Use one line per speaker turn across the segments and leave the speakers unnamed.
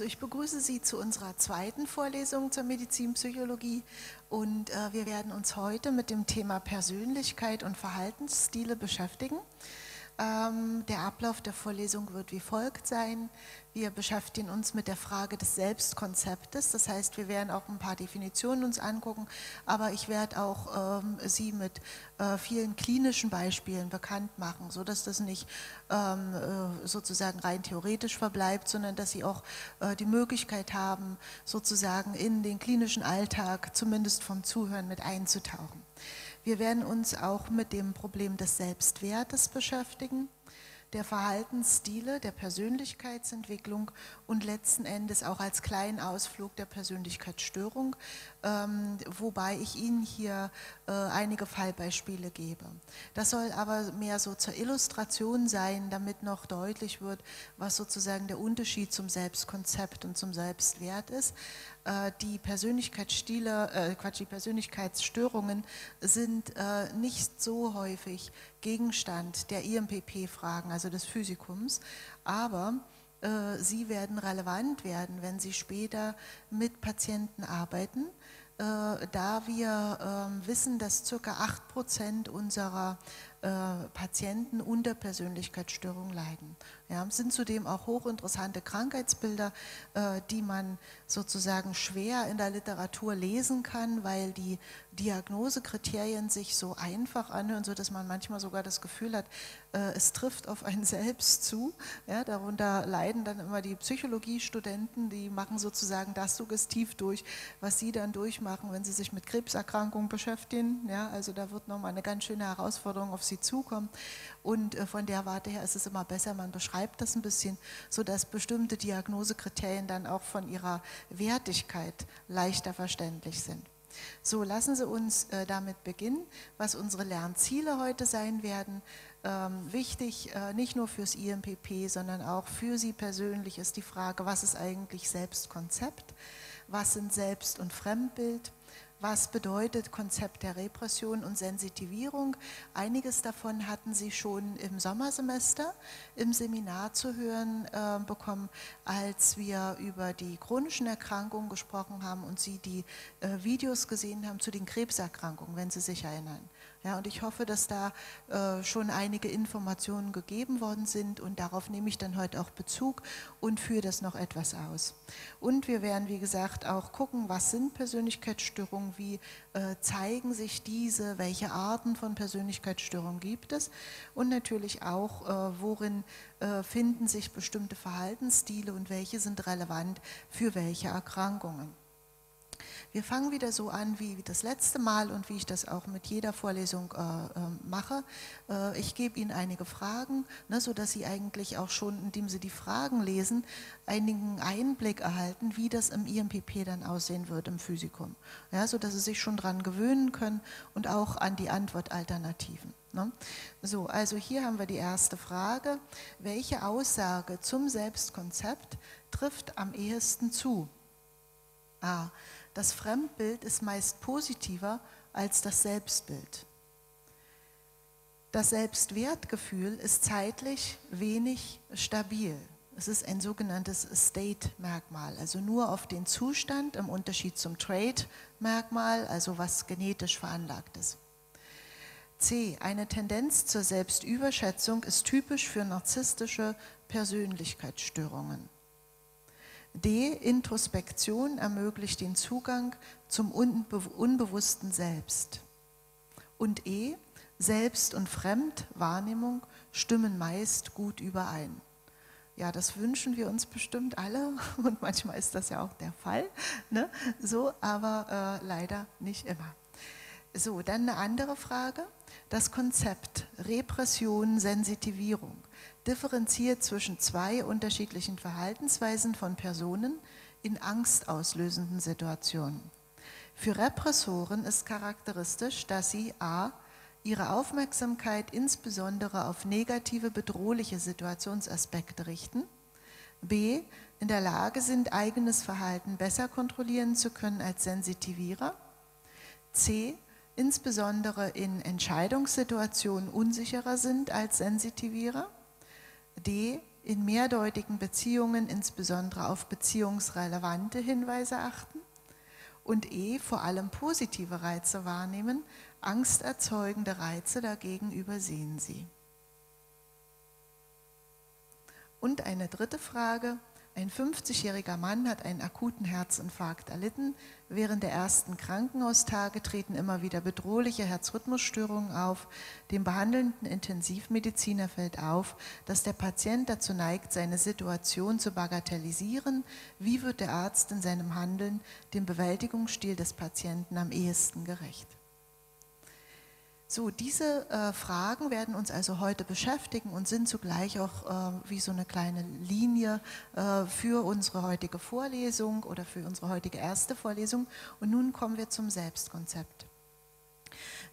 Ich begrüße Sie zu unserer zweiten Vorlesung zur Medizinpsychologie und äh, wir werden uns heute mit dem Thema Persönlichkeit und Verhaltensstile beschäftigen. Ähm, der Ablauf der Vorlesung wird wie folgt sein. Wir beschäftigen uns mit der Frage des Selbstkonzeptes. Das heißt, wir werden auch ein paar Definitionen uns angucken, aber ich werde auch ähm, Sie mit äh, vielen klinischen Beispielen bekannt machen, sodass das nicht ähm, äh, sozusagen rein theoretisch verbleibt, sondern dass Sie auch äh, die Möglichkeit haben, sozusagen in den klinischen Alltag zumindest vom Zuhören mit einzutauchen. Wir werden uns auch mit dem Problem des Selbstwertes beschäftigen der Verhaltensstile, der Persönlichkeitsentwicklung und letzten Endes auch als kleinen Ausflug der Persönlichkeitsstörung, ähm, wobei ich Ihnen hier äh, einige Fallbeispiele gebe. Das soll aber mehr so zur Illustration sein, damit noch deutlich wird, was sozusagen der Unterschied zum Selbstkonzept und zum Selbstwert ist. Äh, die Persönlichkeitsstile, äh, Quatsch, die Persönlichkeitsstörungen sind äh, nicht so häufig Gegenstand der IMPP-Fragen, also des Physikums, aber äh, sie werden relevant werden, wenn Sie später mit Patienten arbeiten, äh, da wir ähm, wissen, dass ca. 8% unserer äh, Patienten unter Persönlichkeitsstörungen leiden. Ja, sind zudem auch hochinteressante Krankheitsbilder, äh, die man sozusagen schwer in der Literatur lesen kann, weil die Diagnosekriterien sich so einfach anhören, sodass man manchmal sogar das Gefühl hat, äh, es trifft auf einen selbst zu. Ja, darunter leiden dann immer die Psychologiestudenten, die machen sozusagen das suggestiv durch, was sie dann durchmachen, wenn sie sich mit Krebserkrankungen beschäftigen. Ja, also da wird nochmal eine ganz schöne Herausforderung auf sie zukommen. Und äh, von der Warte her ist es immer besser, man beschreibt das ein bisschen, sodass bestimmte Diagnosekriterien dann auch von ihrer Wertigkeit leichter verständlich sind. So, lassen Sie uns äh, damit beginnen, was unsere Lernziele heute sein werden. Ähm, wichtig, äh, nicht nur fürs IMPP, sondern auch für Sie persönlich ist die Frage, was ist eigentlich Selbstkonzept? Was sind Selbst- und Fremdbild? Was bedeutet Konzept der Repression und Sensitivierung? Einiges davon hatten Sie schon im Sommersemester im Seminar zu hören äh, bekommen, als wir über die chronischen Erkrankungen gesprochen haben und Sie die äh, Videos gesehen haben zu den Krebserkrankungen, wenn Sie sich erinnern. Ja, und ich hoffe, dass da äh, schon einige Informationen gegeben worden sind und darauf nehme ich dann heute auch Bezug und führe das noch etwas aus. Und wir werden, wie gesagt, auch gucken, was sind Persönlichkeitsstörungen, wie äh, zeigen sich diese, welche Arten von Persönlichkeitsstörungen gibt es und natürlich auch, äh, worin äh, finden sich bestimmte Verhaltensstile und welche sind relevant für welche Erkrankungen. Wir fangen wieder so an wie das letzte Mal und wie ich das auch mit jeder Vorlesung äh, äh, mache. Äh, ich gebe Ihnen einige Fragen, ne, sodass Sie eigentlich auch schon, indem Sie die Fragen lesen, einigen Einblick erhalten, wie das im IMPP dann aussehen wird im Physikum. Ja, sodass Sie sich schon daran gewöhnen können und auch an die Antwortalternativen. Ne? So, also hier haben wir die erste Frage. Welche Aussage zum Selbstkonzept trifft am ehesten zu? A. Das Fremdbild ist meist positiver als das Selbstbild. Das Selbstwertgefühl ist zeitlich wenig stabil. Es ist ein sogenanntes State-Merkmal, also nur auf den Zustand im Unterschied zum Trait-Merkmal, also was genetisch veranlagt ist. C. Eine Tendenz zur Selbstüberschätzung ist typisch für narzisstische Persönlichkeitsstörungen. D. Introspektion ermöglicht den Zugang zum unbe unbewussten Selbst. Und E. Selbst- und Fremdwahrnehmung stimmen meist gut überein. Ja, das wünschen wir uns bestimmt alle und manchmal ist das ja auch der Fall, ne? so, aber äh, leider nicht immer. So, dann eine andere Frage. Das Konzept Repression, Sensitivierung differenziert zwischen zwei unterschiedlichen Verhaltensweisen von Personen in angstauslösenden Situationen. Für Repressoren ist charakteristisch, dass sie a. ihre Aufmerksamkeit insbesondere auf negative, bedrohliche Situationsaspekte richten, b. in der Lage sind, eigenes Verhalten besser kontrollieren zu können als Sensitivierer, c. insbesondere in Entscheidungssituationen unsicherer sind als Sensitivierer, D. in mehrdeutigen Beziehungen insbesondere auf beziehungsrelevante Hinweise achten und E, vor allem positive Reize wahrnehmen, angsterzeugende Reize dagegen übersehen sie. Und eine dritte Frage, ein 50-jähriger Mann hat einen akuten Herzinfarkt erlitten. Während der ersten Krankenhaustage treten immer wieder bedrohliche Herzrhythmusstörungen auf. Dem behandelnden Intensivmediziner fällt auf, dass der Patient dazu neigt, seine Situation zu bagatellisieren. Wie wird der Arzt in seinem Handeln dem Bewältigungsstil des Patienten am ehesten gerecht? So, diese äh, Fragen werden uns also heute beschäftigen und sind zugleich auch äh, wie so eine kleine Linie äh, für unsere heutige Vorlesung oder für unsere heutige erste Vorlesung. Und nun kommen wir zum Selbstkonzept.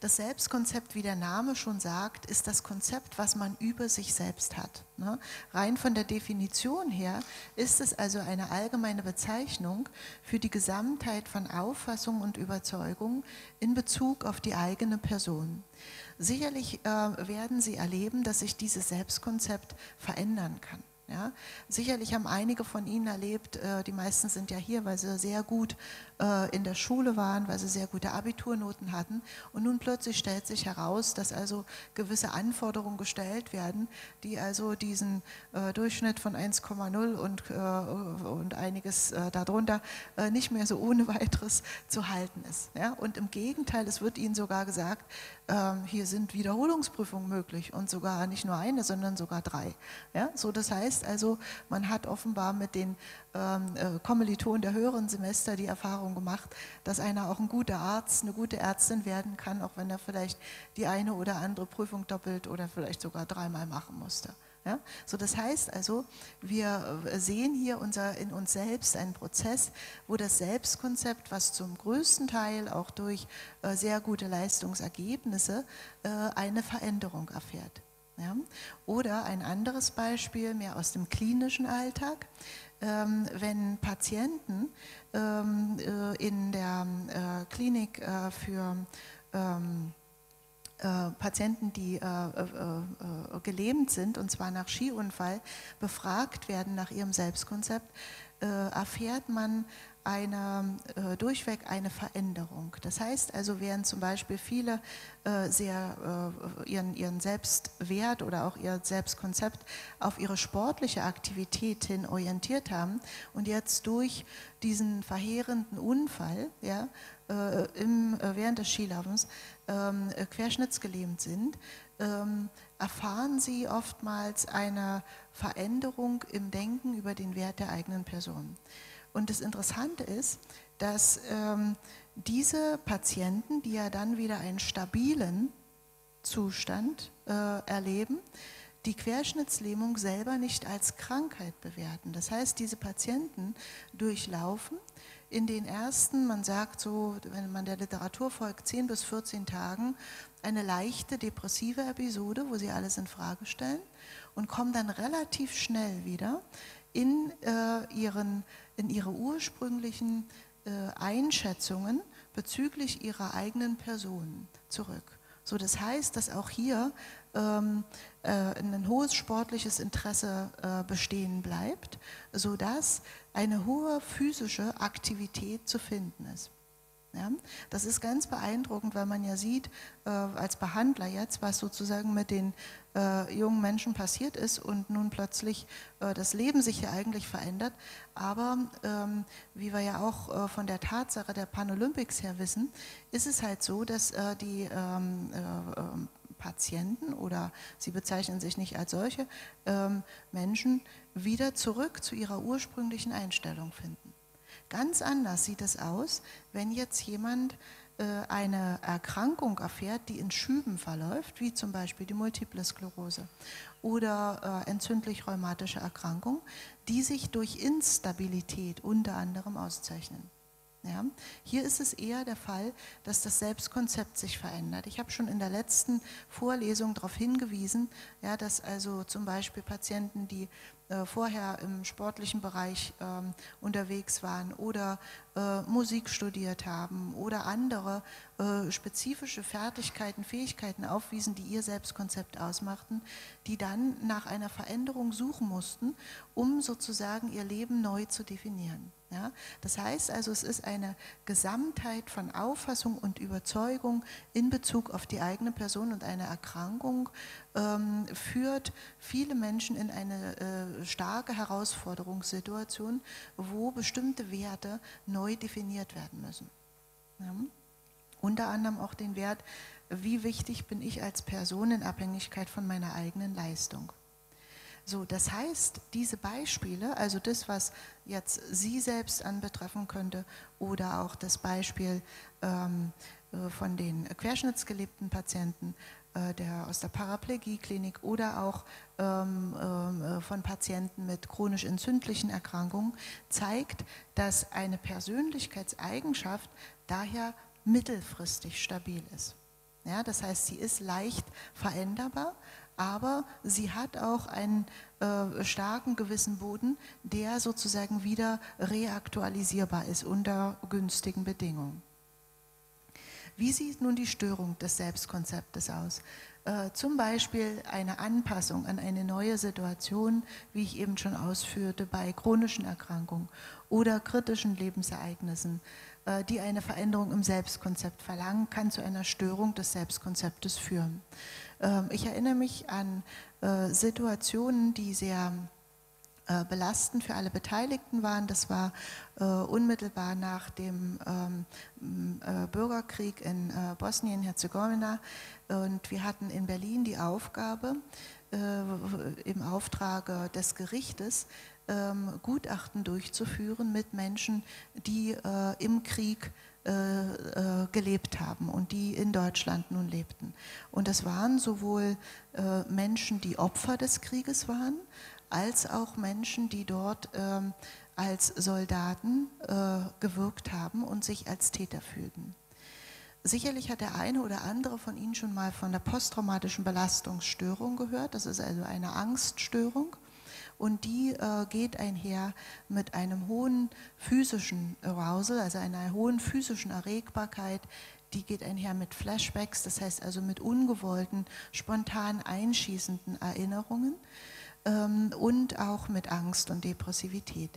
Das Selbstkonzept, wie der Name schon sagt, ist das Konzept, was man über sich selbst hat. Ne? Rein von der Definition her ist es also eine allgemeine Bezeichnung für die Gesamtheit von Auffassungen und Überzeugungen in Bezug auf die eigene Person. Sicherlich äh, werden Sie erleben, dass sich dieses Selbstkonzept verändern kann. Ja, sicherlich haben einige von Ihnen erlebt, äh, die meisten sind ja hier, weil sie sehr gut äh, in der Schule waren, weil sie sehr gute Abiturnoten hatten. Und nun plötzlich stellt sich heraus, dass also gewisse Anforderungen gestellt werden, die also diesen äh, Durchschnitt von 1,0 und, und einiges darunter nicht mehr so ohne weiteres zu halten ist. Ja, und im Gegenteil, es wird Ihnen sogar gesagt, ähm, hier sind Wiederholungsprüfungen möglich und sogar nicht nur eine, sondern sogar drei. Ja, so das heißt also, man hat offenbar mit den ähm, äh, Kommilitonen der höheren Semester die Erfahrung gemacht, dass einer auch ein guter Arzt, eine gute Ärztin werden kann, auch wenn er vielleicht die eine oder andere Prüfung doppelt oder vielleicht sogar dreimal machen musste. Ja? So, das heißt also, wir äh, sehen hier unser, in uns selbst einen Prozess, wo das Selbstkonzept, was zum größten Teil auch durch äh, sehr gute Leistungsergebnisse eine Veränderung erfährt. Ja? Oder ein anderes Beispiel, mehr aus dem klinischen Alltag, wenn Patienten ähm, äh, in der äh, Klinik äh, für ähm, äh, Patienten, die äh, äh, gelähmt sind, und zwar nach Skiunfall, befragt werden nach ihrem Selbstkonzept, erfährt man eine, äh, durchweg eine Veränderung. Das heißt also, während zum Beispiel viele äh, sehr äh, ihren, ihren Selbstwert oder auch ihr Selbstkonzept auf ihre sportliche Aktivität hin orientiert haben und jetzt durch diesen verheerenden Unfall ja, äh, im, äh, während des Skilaufens ähm, äh, querschnittsgelähmt sind, ähm, erfahren sie oftmals eine Veränderung im Denken über den Wert der eigenen Person. Und das Interessante ist, dass ähm, diese Patienten, die ja dann wieder einen stabilen Zustand äh, erleben, die Querschnittslähmung selber nicht als Krankheit bewerten. Das heißt, diese Patienten durchlaufen in den ersten, man sagt so, wenn man der Literatur folgt, 10 bis 14 Tagen eine leichte depressive Episode, wo sie alles in Frage stellen und kommen dann relativ schnell wieder in, äh, ihren, in ihre ursprünglichen äh, Einschätzungen bezüglich ihrer eigenen Person zurück. So, das heißt, dass auch hier ähm, äh, ein hohes sportliches Interesse äh, bestehen bleibt, sodass eine hohe physische Aktivität zu finden ist. Ja, das ist ganz beeindruckend, weil man ja sieht, äh, als Behandler jetzt, was sozusagen mit den äh, jungen Menschen passiert ist und nun plötzlich äh, das Leben sich ja eigentlich verändert. Aber ähm, wie wir ja auch äh, von der Tatsache der Panolympics her wissen, ist es halt so, dass äh, die ähm, äh, ähm, Patienten oder sie bezeichnen sich nicht als solche ähm, Menschen wieder zurück zu ihrer ursprünglichen Einstellung finden. Ganz anders sieht es aus, wenn jetzt jemand äh, eine Erkrankung erfährt, die in Schüben verläuft, wie zum Beispiel die Multiple Sklerose oder äh, entzündlich-rheumatische Erkrankungen, die sich durch Instabilität unter anderem auszeichnen. Ja, hier ist es eher der Fall, dass das Selbstkonzept sich verändert. Ich habe schon in der letzten Vorlesung darauf hingewiesen, ja, dass also zum Beispiel Patienten, die vorher im sportlichen Bereich ähm, unterwegs waren oder äh, Musik studiert haben oder andere äh, spezifische Fertigkeiten, Fähigkeiten aufwiesen, die ihr Selbstkonzept ausmachten, die dann nach einer Veränderung suchen mussten, um sozusagen ihr Leben neu zu definieren. Ja? Das heißt also, es ist eine Gesamtheit von Auffassung und Überzeugung in Bezug auf die eigene Person und eine Erkrankung ähm, führt viele Menschen in eine äh, starke Herausforderungssituation, wo bestimmte Werte neu definiert werden müssen. Ja? Unter anderem auch den Wert, wie wichtig bin ich als Person in Abhängigkeit von meiner eigenen Leistung. So, das heißt, diese Beispiele, also das, was jetzt Sie selbst anbetreffen könnte oder auch das Beispiel ähm, äh, von den querschnittsgelebten Patienten äh, der, aus der Paraplegieklinik oder auch ähm, äh, von Patienten mit chronisch entzündlichen Erkrankungen, zeigt, dass eine Persönlichkeitseigenschaft daher mittelfristig stabil ist. Ja, das heißt, sie ist leicht veränderbar, aber sie hat auch einen äh, starken gewissen Boden, der sozusagen wieder reaktualisierbar ist unter günstigen Bedingungen. Wie sieht nun die Störung des Selbstkonzeptes aus? Äh, zum Beispiel eine Anpassung an eine neue Situation, wie ich eben schon ausführte, bei chronischen Erkrankungen oder kritischen Lebensereignissen, äh, die eine Veränderung im Selbstkonzept verlangen, kann zu einer Störung des Selbstkonzeptes führen. Ähm, ich erinnere mich an äh, Situationen, die sehr äh, belastend für alle Beteiligten waren. Das war äh, unmittelbar nach dem ähm, Bürgerkrieg in Bosnien-Herzegowina. Und wir hatten in Berlin die Aufgabe, im Auftrag des Gerichtes ähm, Gutachten durchzuführen mit Menschen, die im Krieg äh, gelebt haben und die in Deutschland nun lebten. Und das waren sowohl äh, Menschen, die Opfer des Krieges waren, als auch Menschen, die dort ähm, als Soldaten äh, gewirkt haben und sich als Täter fühlten. Sicherlich hat der eine oder andere von Ihnen schon mal von der posttraumatischen Belastungsstörung gehört. Das ist also eine Angststörung und die äh, geht einher mit einem hohen physischen Arousal, also einer hohen physischen Erregbarkeit, die geht einher mit Flashbacks, das heißt also mit ungewollten, spontan einschießenden Erinnerungen ähm, und auch mit Angst und Depressivität.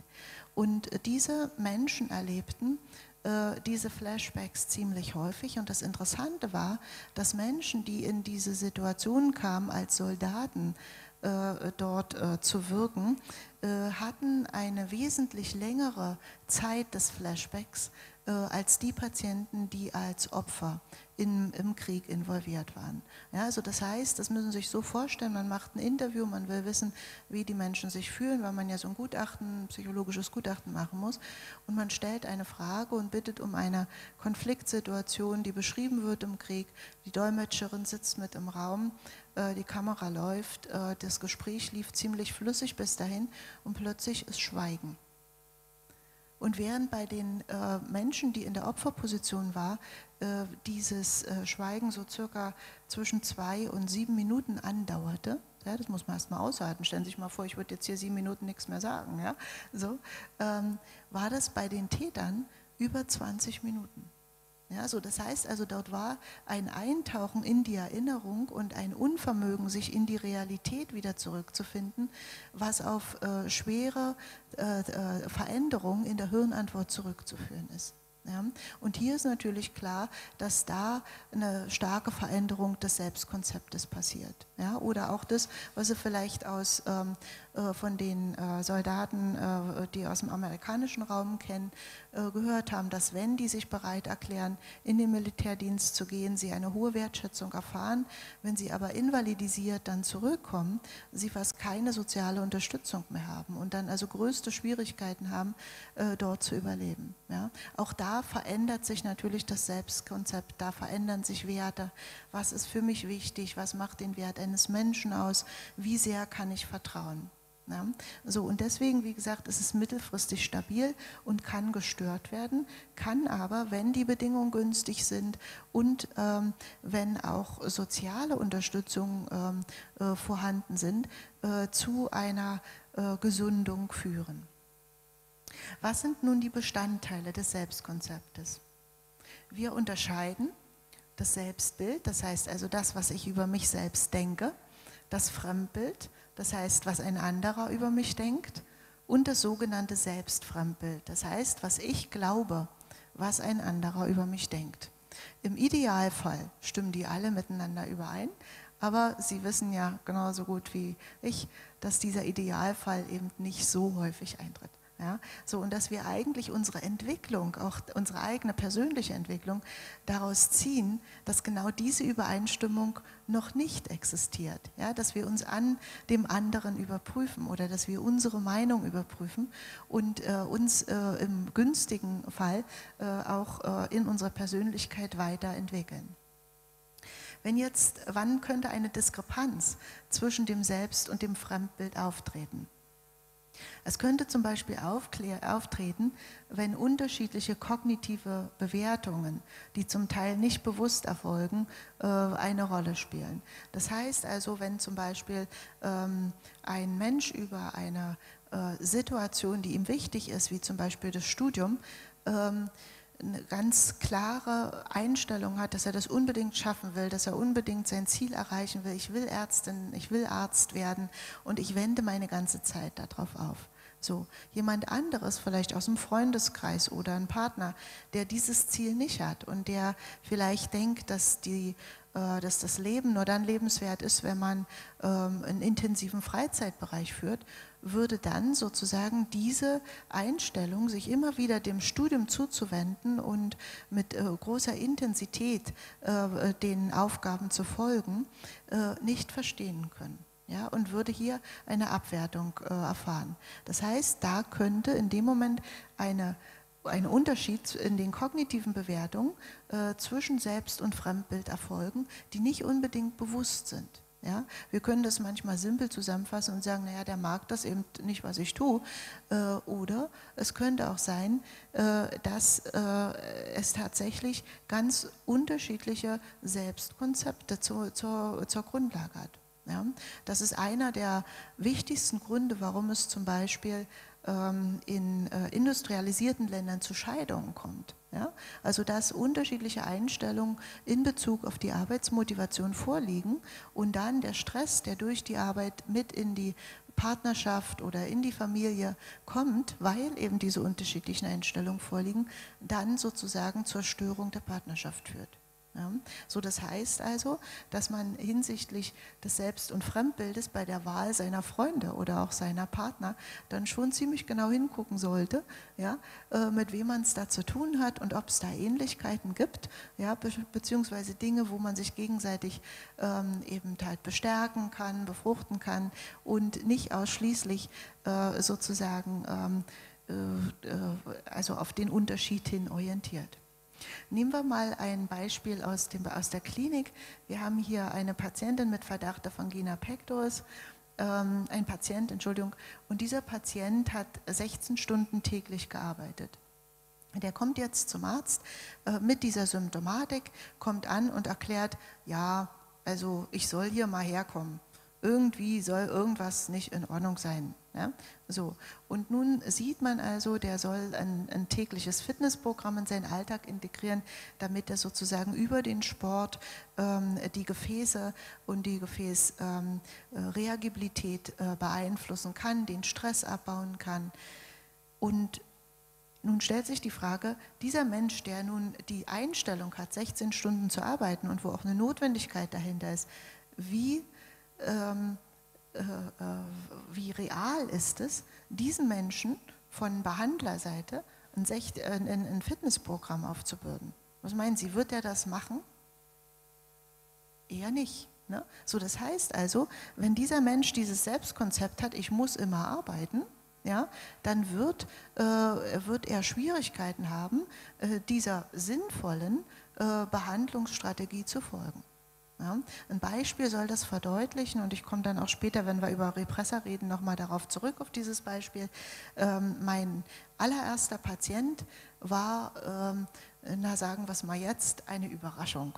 Und diese Menschen erlebten äh, diese Flashbacks ziemlich häufig. Und das Interessante war, dass Menschen, die in diese Situation kamen als Soldaten, dort äh, zu wirken, äh, hatten eine wesentlich längere Zeit des Flashbacks als die Patienten, die als Opfer in, im Krieg involviert waren. Ja, also das heißt, das müssen Sie sich so vorstellen, man macht ein Interview, man will wissen, wie die Menschen sich fühlen, weil man ja so ein Gutachten, ein psychologisches Gutachten machen muss. Und man stellt eine Frage und bittet um eine Konfliktsituation, die beschrieben wird im Krieg. Die Dolmetscherin sitzt mit im Raum, äh, die Kamera läuft, äh, das Gespräch lief ziemlich flüssig bis dahin und plötzlich ist Schweigen. Und während bei den äh, Menschen, die in der Opferposition waren, äh, dieses äh, Schweigen so circa zwischen zwei und sieben Minuten andauerte, das muss man erstmal aushalten. Stellen Sie sich mal vor, ich würde jetzt hier sieben Minuten nichts mehr sagen. Ja? So, ähm, war das bei den Tätern über 20 Minuten. Ja, so das heißt also, dort war ein Eintauchen in die Erinnerung und ein Unvermögen, sich in die Realität wieder zurückzufinden, was auf äh, schwere äh, äh Veränderungen in der Hirnantwort zurückzuführen ist. Ja? Und hier ist natürlich klar, dass da eine starke Veränderung des Selbstkonzeptes passiert. Ja? Oder auch das, was Sie vielleicht aus, ähm, äh, von den äh, Soldaten, äh, die aus dem amerikanischen Raum kennen, äh, gehört haben, dass wenn die sich bereit erklären, in den Militärdienst zu gehen, sie eine hohe Wertschätzung erfahren, wenn sie aber invalidisiert dann zurückkommen, sie fast keine soziale Unterstützung mehr haben und dann also größte Schwierigkeiten haben, äh, dort zu überleben. Auch da verändert sich natürlich das Selbstkonzept, da verändern sich Werte. Was ist für mich wichtig? Was macht den Wert eines Menschen aus? Wie sehr kann ich vertrauen? Ja, so, und deswegen, wie gesagt, ist es mittelfristig stabil und kann gestört werden, kann aber, wenn die Bedingungen günstig sind und ähm, wenn auch soziale Unterstützung ähm, äh, vorhanden sind, äh, zu einer äh, Gesundung führen. Was sind nun die Bestandteile des Selbstkonzeptes? Wir unterscheiden das Selbstbild, das heißt also das, was ich über mich selbst denke, das Fremdbild, das heißt, was ein anderer über mich denkt, und das sogenannte Selbstfremdbild, das heißt, was ich glaube, was ein anderer über mich denkt. Im Idealfall stimmen die alle miteinander überein, aber Sie wissen ja genauso gut wie ich, dass dieser Idealfall eben nicht so häufig eintritt. Ja, so und dass wir eigentlich unsere Entwicklung, auch unsere eigene persönliche Entwicklung daraus ziehen, dass genau diese Übereinstimmung noch nicht existiert. Ja, dass wir uns an dem anderen überprüfen oder dass wir unsere Meinung überprüfen und äh, uns äh, im günstigen Fall äh, auch äh, in unserer Persönlichkeit weiterentwickeln. Wenn jetzt, wann könnte eine Diskrepanz zwischen dem Selbst und dem Fremdbild auftreten? Es könnte zum Beispiel auftreten, wenn unterschiedliche kognitive Bewertungen, die zum Teil nicht bewusst erfolgen, äh, eine Rolle spielen. Das heißt also, wenn zum Beispiel ähm, ein Mensch über eine äh, Situation, die ihm wichtig ist, wie zum Beispiel das Studium, ähm, eine ganz klare Einstellung hat, dass er das unbedingt schaffen will, dass er unbedingt sein Ziel erreichen will. Ich will Ärztin, ich will Arzt werden und ich wende meine ganze Zeit darauf auf. So, jemand anderes, vielleicht aus dem Freundeskreis oder ein Partner, der dieses Ziel nicht hat und der vielleicht denkt, dass, die, äh, dass das Leben nur dann lebenswert ist, wenn man ähm, einen intensiven Freizeitbereich führt, würde dann sozusagen diese Einstellung, sich immer wieder dem Studium zuzuwenden und mit äh, großer Intensität äh, den Aufgaben zu folgen, äh, nicht verstehen können ja, und würde hier eine Abwertung äh, erfahren. Das heißt, da könnte in dem Moment eine, ein Unterschied in den kognitiven Bewertungen äh, zwischen Selbst- und Fremdbild erfolgen, die nicht unbedingt bewusst sind. Ja, wir können das manchmal simpel zusammenfassen und sagen, naja, der mag das eben nicht, was ich tue. Äh, oder es könnte auch sein, äh, dass äh, es tatsächlich ganz unterschiedliche Selbstkonzepte zur, zur, zur Grundlage hat. Ja, das ist einer der wichtigsten Gründe, warum es zum Beispiel in äh, industrialisierten Ländern zu Scheidungen kommt. Ja? Also dass unterschiedliche Einstellungen in Bezug auf die Arbeitsmotivation vorliegen und dann der Stress, der durch die Arbeit mit in die Partnerschaft oder in die Familie kommt, weil eben diese unterschiedlichen Einstellungen vorliegen, dann sozusagen zur Störung der Partnerschaft führt. Ja, so das heißt also, dass man hinsichtlich des Selbst- und Fremdbildes bei der Wahl seiner Freunde oder auch seiner Partner dann schon ziemlich genau hingucken sollte, ja, äh, mit wem man es da zu tun hat und ob es da Ähnlichkeiten gibt, ja, be beziehungsweise Dinge, wo man sich gegenseitig ähm, eben halt bestärken kann, befruchten kann und nicht ausschließlich äh, sozusagen ähm, äh, äh also auf den Unterschied hin orientiert. Nehmen wir mal ein Beispiel aus, dem, aus der Klinik. Wir haben hier eine Patientin mit Verdacht auf Angina pectoris, ähm, ein Patient, Entschuldigung, und dieser Patient hat 16 Stunden täglich gearbeitet. Der kommt jetzt zum Arzt äh, mit dieser Symptomatik, kommt an und erklärt, ja, also ich soll hier mal herkommen. Irgendwie soll irgendwas nicht in Ordnung sein. Ja? So. Und nun sieht man also, der soll ein, ein, tägliches Fitnessprogramm in seinen Alltag integrieren, damit er sozusagen über den Sport ähm, die Gefäße und die Gefäßreagibilität ähm, äh, beeinflussen kann, den Stress abbauen kann. Und nun stellt sich die Frage, dieser Mensch, der nun die Einstellung hat, 16 Stunden zu arbeiten und wo auch eine Notwendigkeit dahinter ist, wie ähm, äh, äh, wie real ist es, diesen Menschen von Behandlerseite ein, ein Fitnessprogramm aufzubürden. Was meinen Sie, wird er das machen? Eher nicht. Ne? So, das heißt also, wenn dieser Mensch dieses Selbstkonzept hat, ich muss immer arbeiten, ja, dann wird, äh, wird er Schwierigkeiten haben, äh, dieser sinnvollen äh, Behandlungsstrategie zu folgen. Ja, ein Beispiel soll das verdeutlichen und ich komme dann auch später, wenn wir über Repressor reden, nochmal darauf zurück, auf dieses Beispiel. Ähm, mein allererster Patient war, ähm, na sagen wir es mal jetzt, eine Überraschung.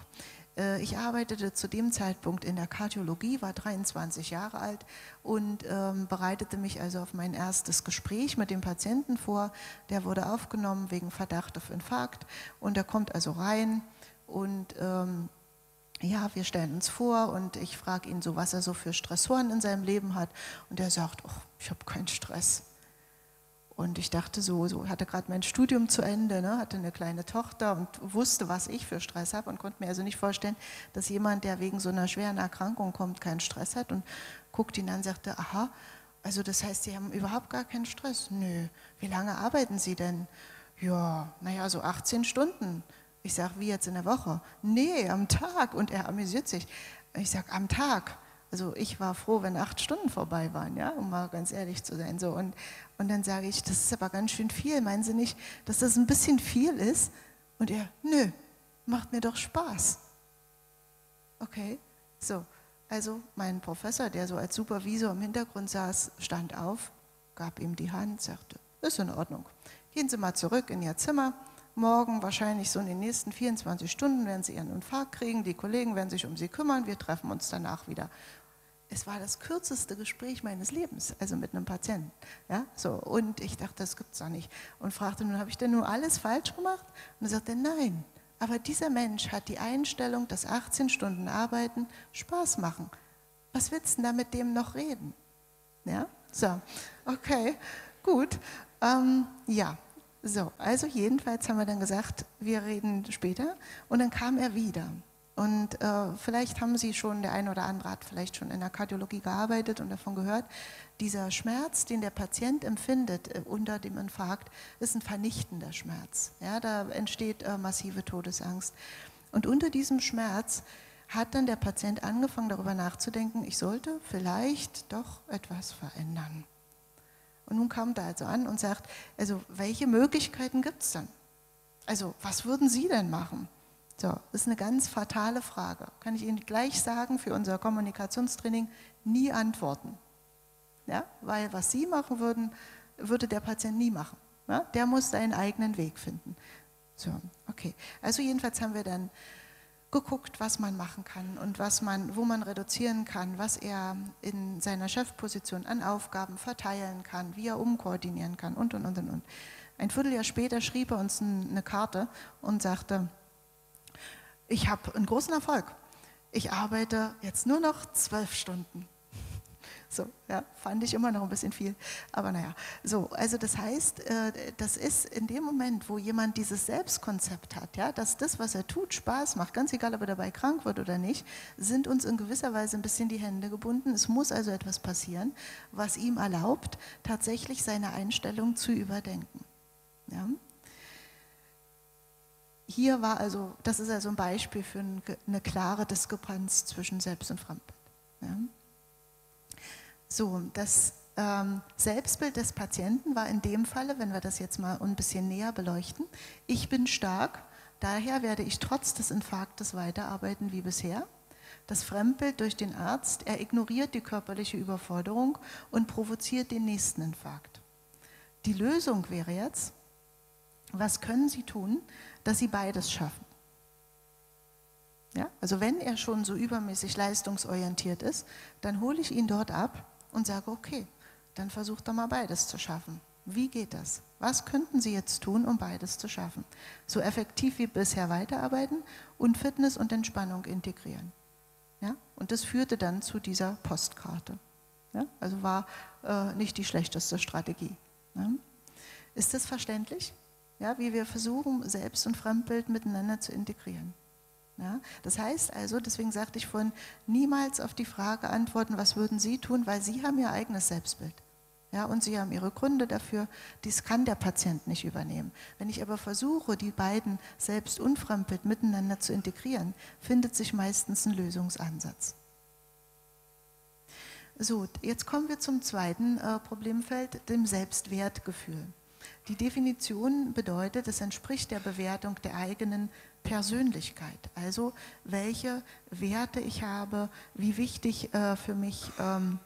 Äh, ich arbeitete zu dem Zeitpunkt in der Kardiologie, war 23 Jahre alt und ähm, bereitete mich also auf mein erstes Gespräch mit dem Patienten vor. Der wurde aufgenommen wegen Verdacht auf Infarkt und er kommt also rein und ähm, ja, wir stellen uns vor und ich frage ihn so, was er so für Stressoren in seinem Leben hat. Und er sagt, oh, ich habe keinen Stress. Und ich dachte so, so hatte gerade mein Studium zu Ende, ne, hatte eine kleine Tochter und wusste, was ich für Stress habe und konnte mir also nicht vorstellen, dass jemand, der wegen so einer schweren Erkrankung kommt, keinen Stress hat und guckt ihn an und sagte, aha, also das heißt, Sie haben überhaupt gar keinen Stress? Nö. Wie lange arbeiten Sie denn? Ja, naja, so 18 Stunden. Ich sage, wie jetzt in der Woche? Nee, am Tag. Und er amüsiert sich. Ich sage, am Tag. Also ich war froh, wenn acht Stunden vorbei waren, ja, um mal ganz ehrlich zu sein. So. Und, und dann sage ich, das ist aber ganz schön viel. Meinen Sie nicht, dass das ein bisschen viel ist? Und er, nö, macht mir doch Spaß. Okay, so. Also mein Professor, der so als Supervisor im Hintergrund saß, stand auf, gab ihm die Hand, sagte, ist in Ordnung. Gehen Sie mal zurück in Ihr Zimmer. Morgen, wahrscheinlich so in den nächsten 24 Stunden, werden Sie Ihren Infarkt kriegen. Die Kollegen werden sich um Sie kümmern. Wir treffen uns danach wieder es war das kürzeste Gespräch meines Lebens, also mit einem Patienten. Ja, so. Und ich dachte, das gibt es doch nicht. Und fragte nun, habe ich denn nur alles falsch gemacht? Und er sagte, nein, aber dieser Mensch hat die Einstellung, dass 18 Stunden Arbeiten Spaß machen. Was willst du denn da mit dem noch reden? Ja, so, okay, gut. Ähm, ja, so, also jedenfalls haben wir dann gesagt, wir reden später. Und dann kam er wieder. Und äh, vielleicht haben Sie schon, der eine oder andere hat vielleicht schon in der Kardiologie gearbeitet und davon gehört, dieser Schmerz, den der Patient empfindet äh, unter dem Infarkt, ist ein vernichtender Schmerz. Ja, da entsteht äh, massive Todesangst. Und unter diesem Schmerz hat dann der Patient angefangen darüber nachzudenken, ich sollte vielleicht doch etwas verändern. Und nun kommt er also an und sagt, also welche Möglichkeiten gibt es dann? Also was würden Sie denn machen? So, das ist eine ganz fatale Frage. Kann ich Ihnen gleich sagen, für unser Kommunikationstraining nie antworten. Ja, weil was Sie machen würden, würde der Patient nie machen. Ja, der muss seinen eigenen Weg finden. So, okay. Also jedenfalls haben wir dann geguckt, was man machen kann und was man, wo man reduzieren kann, was er in seiner Chefposition an Aufgaben verteilen kann, wie er umkoordinieren kann und und und und. und. Ein Vierteljahr später schrieb er uns eine Karte und sagte, ich habe einen großen Erfolg. Ich arbeite jetzt nur noch zwölf Stunden. So, ja, fand ich immer noch ein bisschen viel. Aber naja, so, also das heißt, äh, das ist in dem Moment, wo jemand dieses Selbstkonzept hat, ja, dass das, was er tut, Spaß macht, ganz egal, ob er dabei krank wird oder nicht, sind uns in gewisser Weise ein bisschen die Hände gebunden. Es muss also etwas passieren, was ihm erlaubt, tatsächlich seine Einstellung zu überdenken. Ja? hier war also, das ist also ein Beispiel für eine klare Diskrepanz zwischen Selbst und Fremdbild. Ja. So, das ähm, Selbstbild des Patienten war in dem Falle, wenn wir das jetzt mal ein bisschen näher beleuchten, ich bin stark, daher werde ich trotz des Infarktes weiterarbeiten wie bisher. Das Fremdbild durch den Arzt, er ignoriert die körperliche Überforderung und provoziert den nächsten Infarkt. Die Lösung wäre jetzt, was können Sie tun, dass sie beides schaffen. Ja? Also wenn er schon so übermäßig leistungsorientiert ist, dann hole ich ihn dort ab und sage, okay, dann versucht er mal beides zu schaffen. Wie geht das? Was könnten Sie jetzt tun, um beides zu schaffen? So effektiv wie bisher weiterarbeiten und Fitness und Entspannung integrieren. Ja? Und das führte dann zu dieser Postkarte. Ja? Also war äh, nicht die schlechteste Strategie. Ja? Ist das verständlich? ja, wie wir versuchen, Selbst- und Fremdbild miteinander zu integrieren. Ja, das heißt also, deswegen sagte ich vorhin, niemals auf die Frage antworten, was würden Sie tun, weil Sie haben Ihr eigenes Selbstbild. Ja, und Sie haben Ihre Gründe dafür, dies kann der Patient nicht übernehmen. Wenn ich aber versuche, die beiden Selbst- und miteinander zu integrieren, findet sich meistens ein Lösungsansatz. So, jetzt kommen wir zum zweiten äh, Problemfeld, dem Selbstwertgefühl. Die Definition bedeutet, es entspricht der Bewertung der eigenen Persönlichkeit, also welche Werte ich habe, wie wichtig äh, für mich ähm,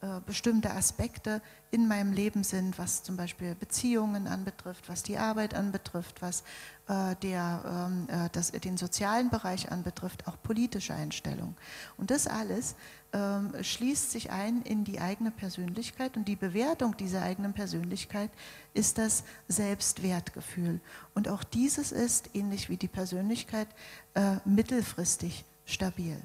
äh, bestimmte Aspekte in meinem Leben sind, was zum Beispiel Beziehungen anbetrifft, was die Arbeit anbetrifft, was äh, der, ähm, äh, das, den sozialen Bereich anbetrifft, auch politische Einstellungen. Und das alles ähm, schließt sich ein in die eigene Persönlichkeit und die Bewertung dieser eigenen Persönlichkeit ist das Selbstwertgefühl. Und auch dieses ist, ähnlich wie die Persönlichkeit, äh, mittelfristig stabil.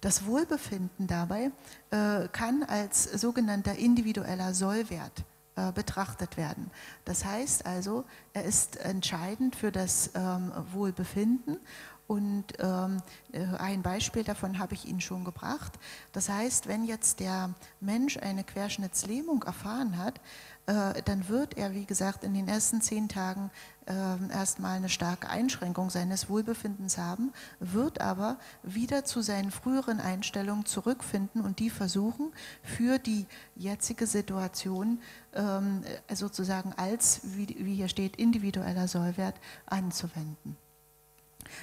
Das Wohlbefinden dabei äh, kann als sogenannter individueller Sollwert äh, betrachtet werden. Das heißt also, er ist entscheidend für das ähm, Wohlbefinden und ähm, äh, ein Beispiel davon habe ich Ihnen schon gebracht. Das heißt, wenn jetzt der Mensch eine Querschnittslähmung erfahren hat, äh, dann wird er, wie gesagt, in den ersten zehn Tagen äh, erstmal eine starke Einschränkung seines Wohlbefindens haben, wird aber wieder zu seinen früheren Einstellungen zurückfinden und die versuchen, für die jetzige Situation ähm, sozusagen als, wie hier steht, individueller Sollwert anzuwenden.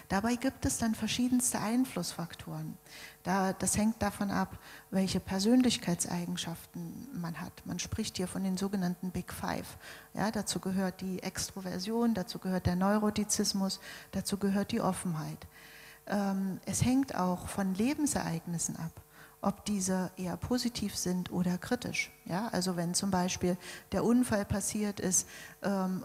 Dabei gibt es dann verschiedenste Einflussfaktoren. Da, das hängt davon ab, welche Persönlichkeitseigenschaften man hat. Man spricht hier von den sogenannten Big Five. Ja, dazu gehört die Extroversion, dazu gehört der Neurotizismus, dazu gehört die Offenheit. Ähm, es hängt auch von Lebensereignissen ab ob diese eher positiv sind oder kritisch. Ja, also wenn zum Beispiel der Unfall passiert ist ähm,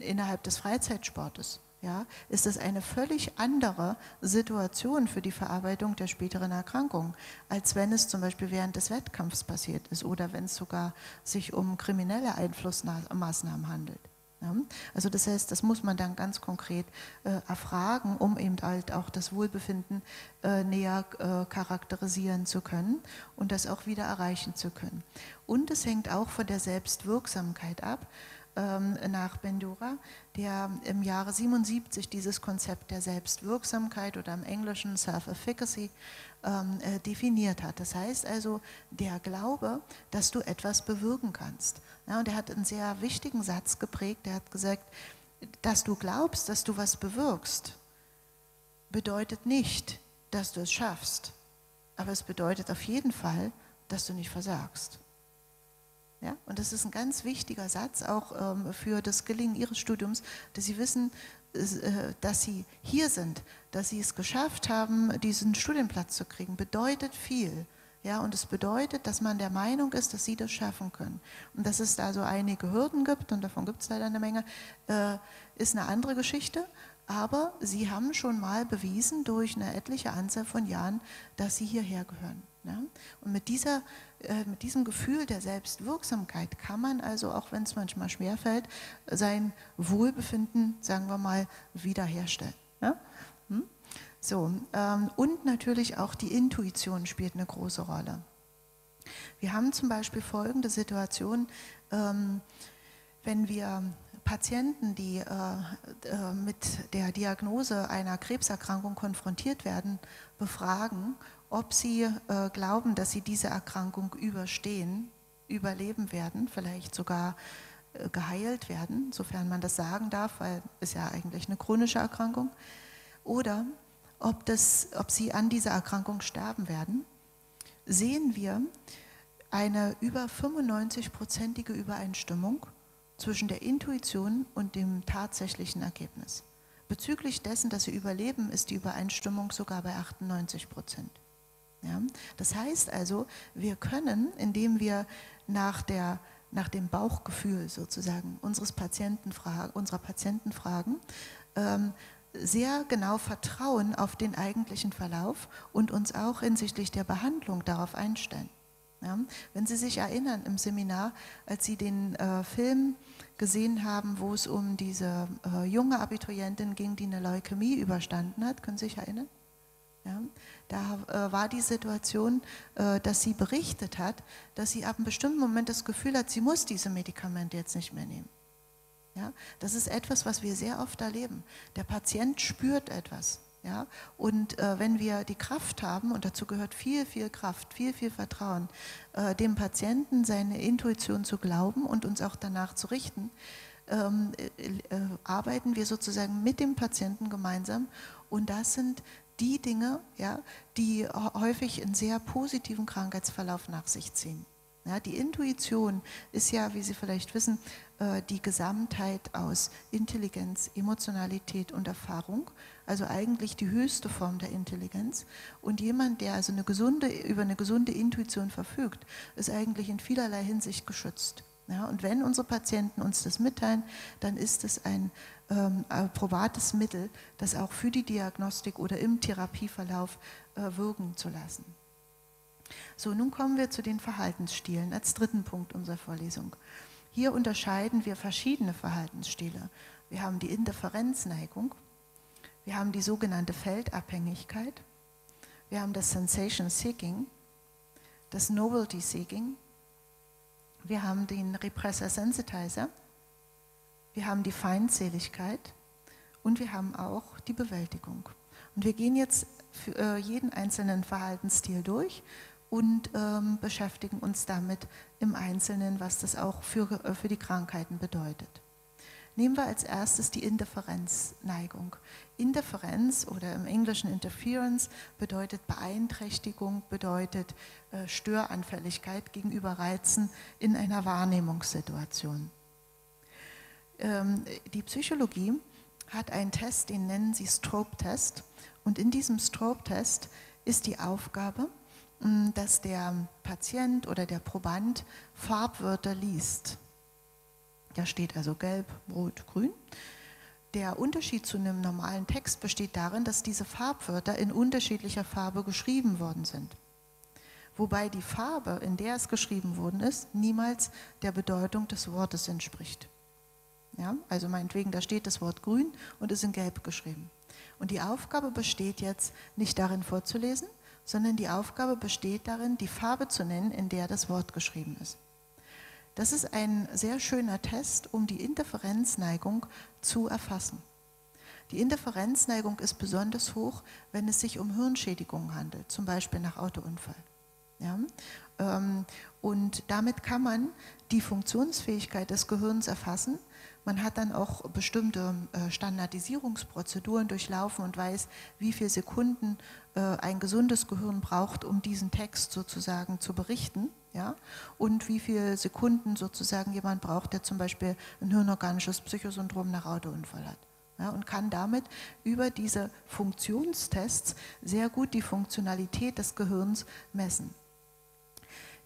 innerhalb des Freizeitsportes, ja, ist es eine völlig andere Situation für die Verarbeitung der späteren Erkrankung, als wenn es zum Beispiel während des Wettkampfs passiert ist oder wenn es sogar sich um kriminelle Einflussmaßnahmen handelt. Ja, also das heißt, das muss man dann ganz konkret äh, erfragen, um eben halt auch das Wohlbefinden äh, näher äh, charakterisieren zu können und das auch wieder erreichen zu können. Und es hängt auch von der Selbstwirksamkeit ab nach Bendura, der im Jahre 77 dieses Konzept der Selbstwirksamkeit oder im Englischen Self-Efficacy ähm, äh, definiert hat. Das heißt also, der Glaube, dass du etwas bewirken kannst. Ja, und er hat einen sehr wichtigen Satz geprägt. Er hat gesagt, dass du glaubst, dass du was bewirkst, bedeutet nicht, dass du es schaffst. Aber es bedeutet auf jeden Fall, dass du nicht versagst. Ja? Und das ist ein ganz wichtiger Satz auch ähm, für das Gelingen Ihres Studiums, dass Sie wissen, äh, dass Sie hier sind, dass Sie es geschafft haben, diesen Studienplatz zu kriegen, bedeutet viel. Ja, und es bedeutet, dass man der Meinung ist, dass sie das schaffen können. Und dass es da so einige Hürden gibt, und davon gibt es leider eine Menge, äh, ist eine andere Geschichte. Aber sie haben schon mal bewiesen durch eine etliche Anzahl von Jahren, dass sie hierher gehören. Ja? Und mit, dieser, äh, mit diesem Gefühl der Selbstwirksamkeit kann man also, auch wenn es manchmal schwerfällt, sein Wohlbefinden, sagen wir mal, wiederherstellen. Ja? Hm? So, ähm, und natürlich auch die Intuition spielt eine große Rolle. Wir haben zum Beispiel folgende Situation, ähm, wenn wir Patienten, die äh, äh, mit der Diagnose einer Krebserkrankung konfrontiert werden, befragen ob sie äh, glauben, dass sie diese Erkrankung überstehen, überleben werden, vielleicht sogar äh, geheilt werden, sofern man das sagen darf, weil es ja eigentlich eine chronische Erkrankung, oder ob, das, ob sie an dieser Erkrankung sterben werden, sehen wir eine über 95-prozentige Übereinstimmung zwischen der Intuition und dem tatsächlichen Ergebnis. Bezüglich dessen, dass sie überleben, ist die Übereinstimmung sogar bei 98 Prozent. Ja? Das heißt also, wir können, indem wir nach, der, nach dem Bauchgefühl sozusagen unseres Patienten unserer Patienten fragen, ähm, sehr genau vertrauen auf den eigentlichen Verlauf und uns auch hinsichtlich der Behandlung darauf einstellen. Ja? Wenn Sie sich erinnern im Seminar, als Sie den äh, Film gesehen haben, wo es um diese äh, junge Abiturientin ging, die eine Leukämie überstanden hat, können Sie sich erinnern? Ja, da äh, war die Situation, äh, dass sie berichtet hat, dass sie ab einem bestimmten Moment das Gefühl hat, sie muss diese Medikamente jetzt nicht mehr nehmen. Ja, das ist etwas, was wir sehr oft erleben. Der Patient spürt etwas. Ja, und äh, wenn wir die Kraft haben, und dazu gehört viel, viel Kraft, viel, viel Vertrauen, äh, dem Patienten seine Intuition zu glauben und uns auch danach zu richten, ähm, äh, äh, arbeiten wir sozusagen mit dem Patienten gemeinsam und das sind die Dinge, ja, die häufig einen sehr positiven Krankheitsverlauf nach sich ziehen. Ja, die Intuition ist ja, wie Sie vielleicht wissen, äh, die Gesamtheit aus Intelligenz, Emotionalität und Erfahrung, also eigentlich die höchste Form der Intelligenz. Und jemand, der also eine gesunde, über eine gesunde Intuition verfügt, ist eigentlich in vielerlei Hinsicht geschützt. Ja, und wenn unsere Patienten uns das mitteilen, dann ist es ein ähm, probates Mittel, das auch für die Diagnostik oder im Therapieverlauf äh, wirken zu lassen. So, nun kommen wir zu den Verhaltensstilen als dritten Punkt unserer Vorlesung. Hier unterscheiden wir verschiedene Verhaltensstile. Wir haben die Indifferenzneigung, wir haben die sogenannte Feldabhängigkeit, wir haben das Sensation Seeking, das Novelty Seeking, wir haben den Repressor Sensitizer, wir haben die Feindseligkeit und wir haben auch die Bewältigung. Und wir gehen jetzt für äh, jeden einzelnen Verhaltensstil durch und ähm, beschäftigen uns damit im Einzelnen, was das auch für, äh, für die Krankheiten bedeutet. Nehmen wir als erstes die Indifferenzneigung. Indifferenz oder im Englischen Interference bedeutet Beeinträchtigung, bedeutet äh, Störanfälligkeit gegenüber Reizen in einer Wahrnehmungssituation. Ähm, die Psychologie hat einen Test, den nennen sie Strobe-Test. Und in diesem Strobe-Test ist die Aufgabe, dass der Patient oder der Proband Farbwörter liest. Da steht also gelb, rot, grün. Der Unterschied zu einem normalen Text besteht darin, dass diese Farbwörter in unterschiedlicher Farbe geschrieben worden sind. Wobei die Farbe, in der es geschrieben worden ist, niemals der Bedeutung des Wortes entspricht. Ja, also meinetwegen, da steht das Wort grün und ist in gelb geschrieben. Und die Aufgabe besteht jetzt nicht darin vorzulesen, sondern die Aufgabe besteht darin, die Farbe zu nennen, in der das Wort geschrieben ist. Das ist ein sehr schöner Test, um die Interferenzneigung zu erfassen. Die Interferenzneigung ist besonders hoch, wenn es sich um Hirnschädigungen handelt, zum Beispiel nach Autounfall. Ja? Ähm, und damit kann man die Funktionsfähigkeit des Gehirns erfassen, man hat dann auch bestimmte äh, Standardisierungsprozeduren durchlaufen und weiß, wie viele Sekunden äh, ein gesundes Gehirn braucht, um diesen Text sozusagen zu berichten. Ja? Und wie viele Sekunden sozusagen jemand braucht, der zum Beispiel ein hirnorganisches Psychosyndrom nach Autounfall hat. Ja, und kann damit über diese Funktionstests sehr gut die Funktionalität des Gehirns messen.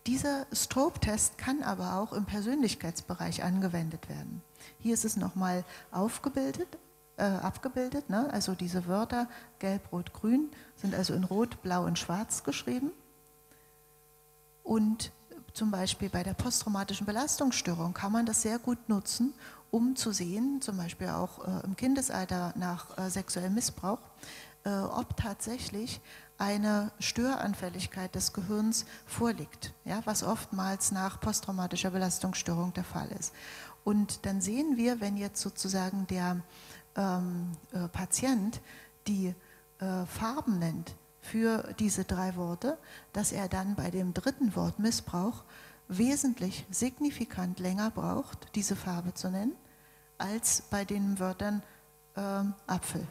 Dieser Strobe-Test kann aber auch im Persönlichkeitsbereich angewendet werden. Hier ist es nochmal aufgebildet, äh, abgebildet. Ne? Also diese Wörter gelb, rot, grün sind also in rot, blau und schwarz geschrieben. Und zum Beispiel bei der posttraumatischen Belastungsstörung kann man das sehr gut nutzen, um zu sehen, zum Beispiel auch äh, im Kindesalter nach äh, sexuellem Missbrauch, äh, ob tatsächlich eine Störanfälligkeit des Gehirns vorliegt, ja, was oftmals nach posttraumatischer Belastungsstörung der Fall ist. Und dann sehen wir, wenn jetzt sozusagen der ähm, äh, Patient die äh, Farben nennt für diese drei Worte, dass er dann bei dem dritten Wort Missbrauch wesentlich signifikant länger braucht, diese Farbe zu nennen, als bei den Wörtern ähm, Apfel.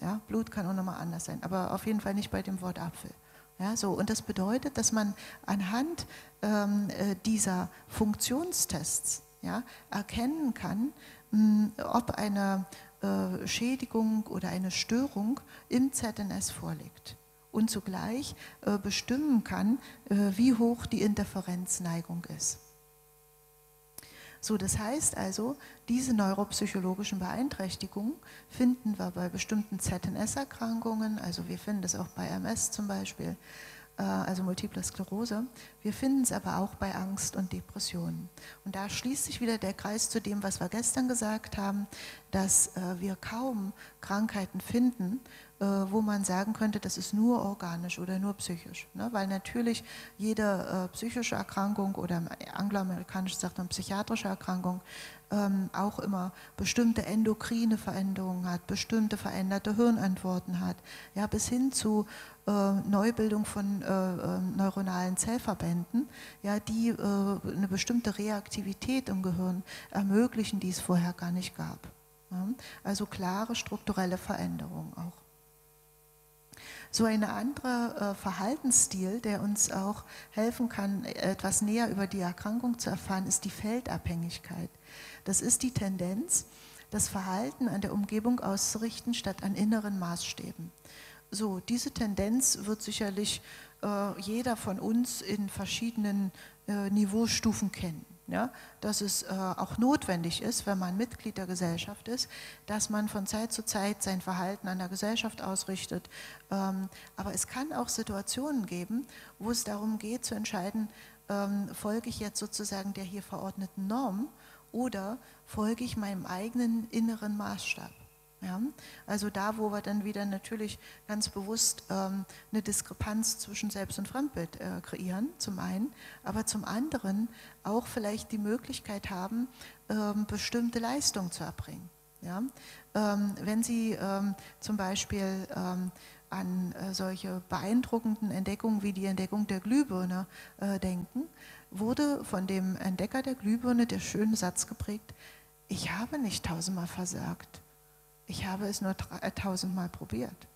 Ja, Blut kann auch nochmal anders sein, aber auf jeden Fall nicht bei dem Wort Apfel. Ja, so, und das bedeutet, dass man anhand ähm, äh, dieser Funktionstests ja, erkennen kann, mh, ob eine äh, Schädigung oder eine Störung im ZNS vorliegt. Und zugleich äh, bestimmen kann, äh, wie hoch die Interferenzneigung ist. So, das heißt also, diese neuropsychologischen Beeinträchtigungen finden wir bei bestimmten ZNS-Erkrankungen, also wir finden das auch bei MS zum Beispiel, also Multiple Sklerose. Wir finden es aber auch bei Angst und Depressionen. Und da schließt sich wieder der Kreis zu dem, was wir gestern gesagt haben, dass äh, wir kaum Krankheiten finden, äh, wo man sagen könnte, das ist nur organisch oder nur psychisch. Ne? Weil natürlich jede psychische Erkrankung oder angloamerikanisch sagt man psychiatrische Erkrankung ähm, auch immer bestimmte endokrine Veränderungen hat, bestimmte veränderte Hirnantworten hat, ja, bis hin zu äh, Neubildung von äh, äh, neuronalen Zellverbänden, ja, die äh, eine bestimmte Reaktivität im Gehirn ermöglichen, die es vorher gar nicht gab. Also klare strukturelle Veränderungen auch. So ein anderer äh, Verhaltensstil, der uns auch helfen kann, etwas näher über die Erkrankung zu erfahren, ist die Feldabhängigkeit. Das ist die Tendenz, das Verhalten an der Umgebung auszurichten, statt an inneren Maßstäben. So, diese Tendenz wird sicherlich äh, jeder von uns in verschiedenen äh, Niveaustufen kennen. Ja, dass es äh, auch notwendig ist, wenn man Mitglied der Gesellschaft ist, dass man von Zeit zu Zeit sein Verhalten an der Gesellschaft ausrichtet. Ähm, aber es kann auch Situationen geben, wo es darum geht zu entscheiden, ähm, folge ich jetzt sozusagen der hier verordneten Norm oder folge ich meinem eigenen inneren Maßstab. Ja? Also da, wo wir dann wieder natürlich ganz bewusst ähm, eine Diskrepanz zwischen Selbst- und Fremdbild äh, kreieren, zum einen, aber zum anderen auch vielleicht die Möglichkeit haben, ähm, bestimmte Leistungen zu erbringen. Ja? Ähm, wenn Sie ähm, zum Beispiel ähm, an äh, solche beeindruckenden Entdeckungen wie die Entdeckung der Glühbirne äh, denken, wurde von dem Entdecker der Glühbirne der schöne Satz geprägt, ich habe nicht tausendmal versagt, ich habe es nur äh, tausendmal probiert.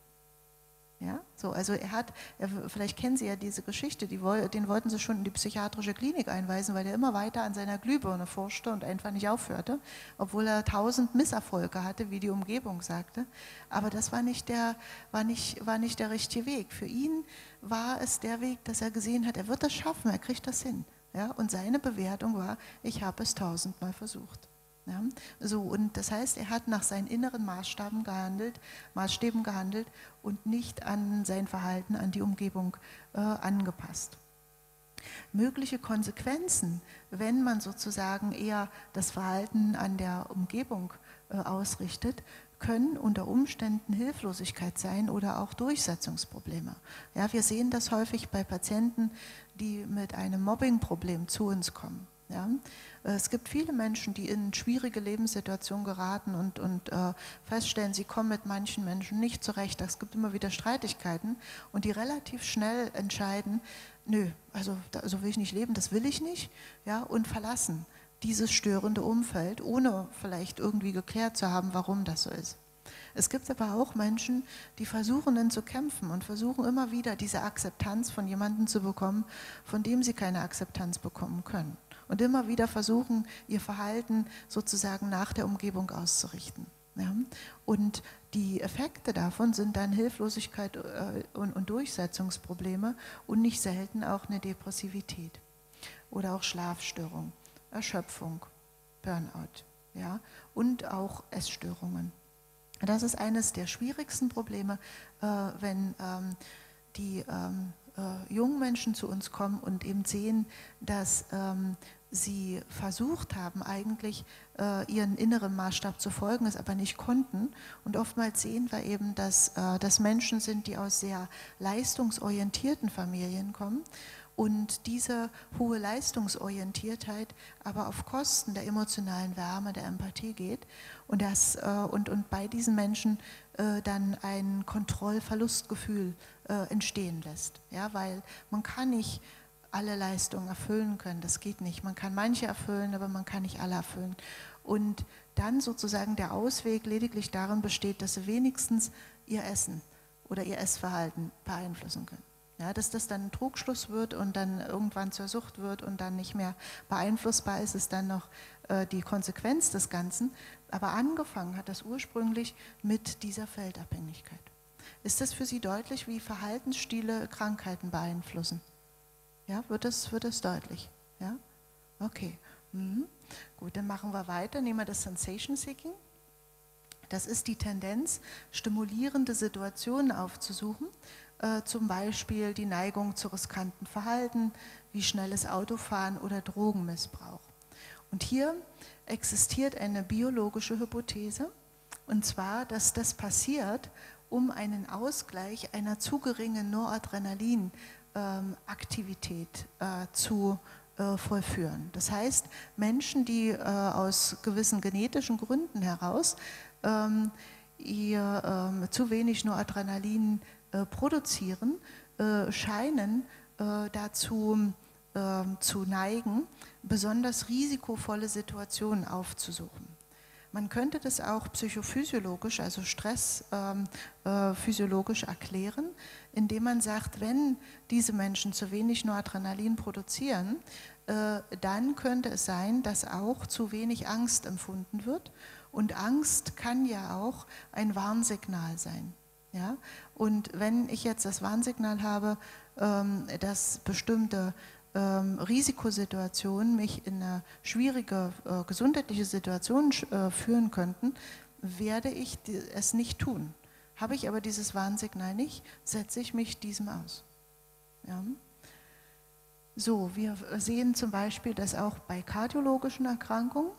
Ja, so, also er hat, er, vielleicht kennen Sie ja diese Geschichte, die, den wollten sie schon in die psychiatrische Klinik einweisen, weil er immer weiter an seiner Glühbirne forschte und einfach nicht aufhörte, obwohl er tausend Misserfolge hatte, wie die Umgebung sagte. Aber das war nicht der, war nicht, war nicht der richtige Weg. Für ihn war es der Weg, dass er gesehen hat, er wird das schaffen, er kriegt das hin. Ja, und seine Bewertung war, ich habe es tausendmal versucht. Ja, so, und das heißt, er hat nach seinen inneren Maßstaben gehandelt, Maßstäben gehandelt und nicht an sein Verhalten, an die Umgebung äh, angepasst. Mögliche Konsequenzen, wenn man sozusagen eher das Verhalten an der Umgebung äh, ausrichtet, können unter Umständen Hilflosigkeit sein oder auch Durchsetzungsprobleme. Ja, wir sehen das häufig bei Patienten, die mit einem Mobbingproblem zu uns kommen. Ja? Es gibt viele Menschen, die in schwierige Lebenssituationen geraten und, und äh, feststellen, sie kommen mit manchen Menschen nicht zurecht. Es gibt immer wieder Streitigkeiten und die relativ schnell entscheiden, nö, also da, so will ich nicht leben, das will ich nicht, ja, und verlassen dieses störende Umfeld, ohne vielleicht irgendwie geklärt zu haben, warum das so ist. Es gibt aber auch Menschen, die versuchen dann zu kämpfen und versuchen immer wieder diese Akzeptanz von jemandem zu bekommen, von dem sie keine Akzeptanz bekommen können und immer wieder versuchen, ihr Verhalten sozusagen nach der Umgebung auszurichten. Ja? Und die Effekte davon sind dann Hilflosigkeit äh, und, und Durchsetzungsprobleme und nicht selten auch eine Depressivität oder auch Schlafstörung, Erschöpfung, Burnout ja? und auch Essstörungen. Das ist eines der schwierigsten Probleme, äh, wenn ähm, die ähm, äh, jungen Menschen zu uns kommen und eben sehen, dass ähm, sie versucht haben, eigentlich äh, ihren inneren Maßstab zu folgen, es aber nicht konnten. Und oftmals sehen wir eben, dass äh, das Menschen sind, die aus sehr leistungsorientierten Familien kommen und diese hohe Leistungsorientiertheit aber auf Kosten der emotionalen Wärme, der Empathie geht und, das, äh, und, und bei diesen Menschen äh, dann ein Kontrollverlustgefühl äh, entstehen lässt. Ja, weil man kann nicht alle Leistungen erfüllen können. Das geht nicht. Man kann manche erfüllen, aber man kann nicht alle erfüllen. Und dann sozusagen der Ausweg lediglich darin besteht, dass sie wenigstens ihr Essen oder ihr Essverhalten beeinflussen können. Ja, dass das dann ein Trugschluss wird und dann irgendwann zur Sucht wird und dann nicht mehr beeinflussbar ist, ist dann noch äh, die Konsequenz des Ganzen. Aber angefangen hat das ursprünglich mit dieser Feldabhängigkeit. Ist das für Sie deutlich, wie Verhaltensstile Krankheiten beeinflussen? Ja, wird es, wird es deutlich? Ja? Okay. Mhm. Gut, dann machen wir weiter. Nehmen wir das Sensation Seeking. Das ist die Tendenz, stimulierende Situationen aufzusuchen, äh, zum Beispiel die Neigung zu riskanten Verhalten, wie schnelles Autofahren oder Drogenmissbrauch. Und hier existiert eine biologische Hypothese, und zwar, dass das passiert, um einen Ausgleich einer zu geringen Noradrenalin Aktivität äh, zu äh, vollführen. Das heißt, Menschen, die äh, aus gewissen genetischen Gründen heraus ähm, ihr ähm, zu wenig nur Adrenalin produzieren, scheinen dazu zu neigen, besonders risikovolle Situationen aufzusuchen. Man könnte das auch psychophysiologisch, also stressphysiologisch ähm, erklären, indem man sagt, wenn diese Menschen zu wenig Noradrenalin produzieren, äh, dann könnte es sein, dass auch zu wenig Angst empfunden wird. Und Angst kann ja auch ein Warnsignal sein. Ja? Und wenn ich jetzt das Warnsignal habe, ähm, dass bestimmte ähm, Risikosituationen mich in eine schwierige äh, gesundheitliche Situation äh, führen könnten, werde ich es nicht tun. Habe ich aber dieses Warnsignal nicht, setze ich mich diesem aus. Ja. So, wir sehen zum Beispiel, dass auch bei kardiologischen Erkrankungen,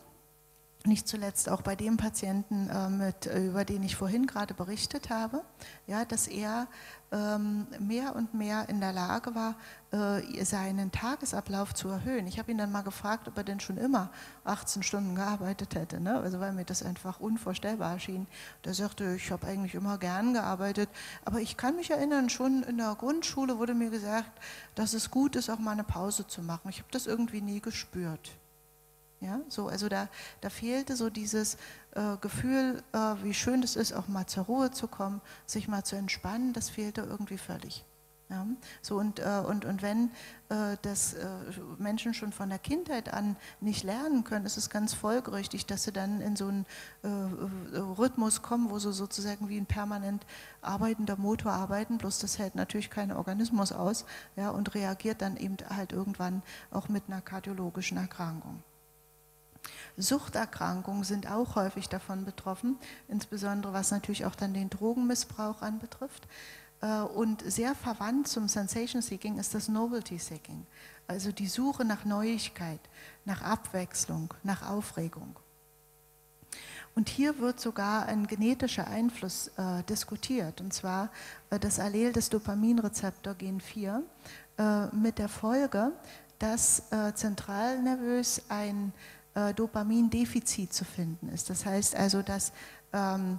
nicht zuletzt auch bei dem Patienten, äh, mit, über den ich vorhin gerade berichtet habe, ja, dass er ähm, mehr und mehr in der Lage war, äh, seinen Tagesablauf zu erhöhen. Ich habe ihn dann mal gefragt, ob er denn schon immer 18 Stunden gearbeitet hätte, ne? also weil mir das einfach unvorstellbar erschien. Der sagte, ich habe eigentlich immer gern gearbeitet, aber ich kann mich erinnern, schon in der Grundschule wurde mir gesagt, dass es gut ist, auch mal eine Pause zu machen. Ich habe das irgendwie nie gespürt. Ja, so, also da, da fehlte so dieses äh, Gefühl, äh, wie schön es ist, auch mal zur Ruhe zu kommen, sich mal zu entspannen, das fehlte irgendwie völlig. Ja, so und, äh, und, und wenn äh, das äh, Menschen schon von der Kindheit an nicht lernen können, ist es ganz folgerichtig, dass sie dann in so einen äh, Rhythmus kommen, wo sie sozusagen wie ein permanent arbeitender Motor arbeiten, bloß das hält natürlich kein Organismus aus ja, und reagiert dann eben halt irgendwann auch mit einer kardiologischen Erkrankung. Suchterkrankungen sind auch häufig davon betroffen, insbesondere was natürlich auch dann den Drogenmissbrauch anbetrifft. Äh, und sehr verwandt zum Sensation Seeking ist das Novelty Seeking, also die Suche nach Neuigkeit, nach Abwechslung, nach Aufregung. Und hier wird sogar ein genetischer Einfluss äh, diskutiert, und zwar äh, das Allel des Dopaminrezeptor Gen 4 äh, mit der Folge, dass äh, zentralnervös ein äh, Dopamindefizit zu finden ist. Das heißt also, dass ähm,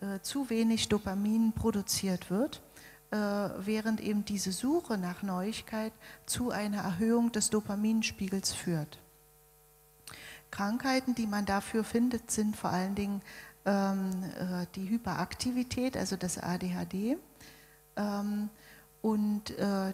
äh, zu wenig Dopamin produziert wird, äh, während eben diese Suche nach Neuigkeit zu einer Erhöhung des Dopaminspiegels führt. Krankheiten, die man dafür findet, sind vor allen Dingen ähm, äh, die Hyperaktivität, also das ADHD. Ähm, und äh,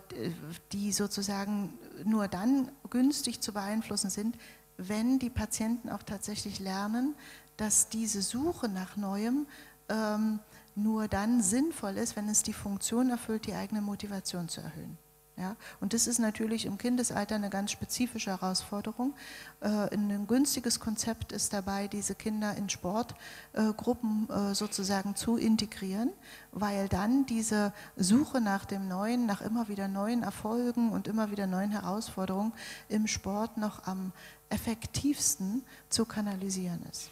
die sozusagen nur dann günstig zu beeinflussen sind, wenn die Patienten auch tatsächlich lernen, dass diese Suche nach Neuem ähm, nur dann sinnvoll ist, wenn es die Funktion erfüllt, die eigene Motivation zu erhöhen. Ja, und das ist natürlich im Kindesalter eine ganz spezifische Herausforderung. Äh, ein günstiges Konzept ist dabei, diese Kinder in Sportgruppen äh, sozusagen zu integrieren, weil dann diese Suche nach dem Neuen, nach immer wieder neuen Erfolgen und immer wieder neuen Herausforderungen im Sport noch am effektivsten zu kanalisieren ist.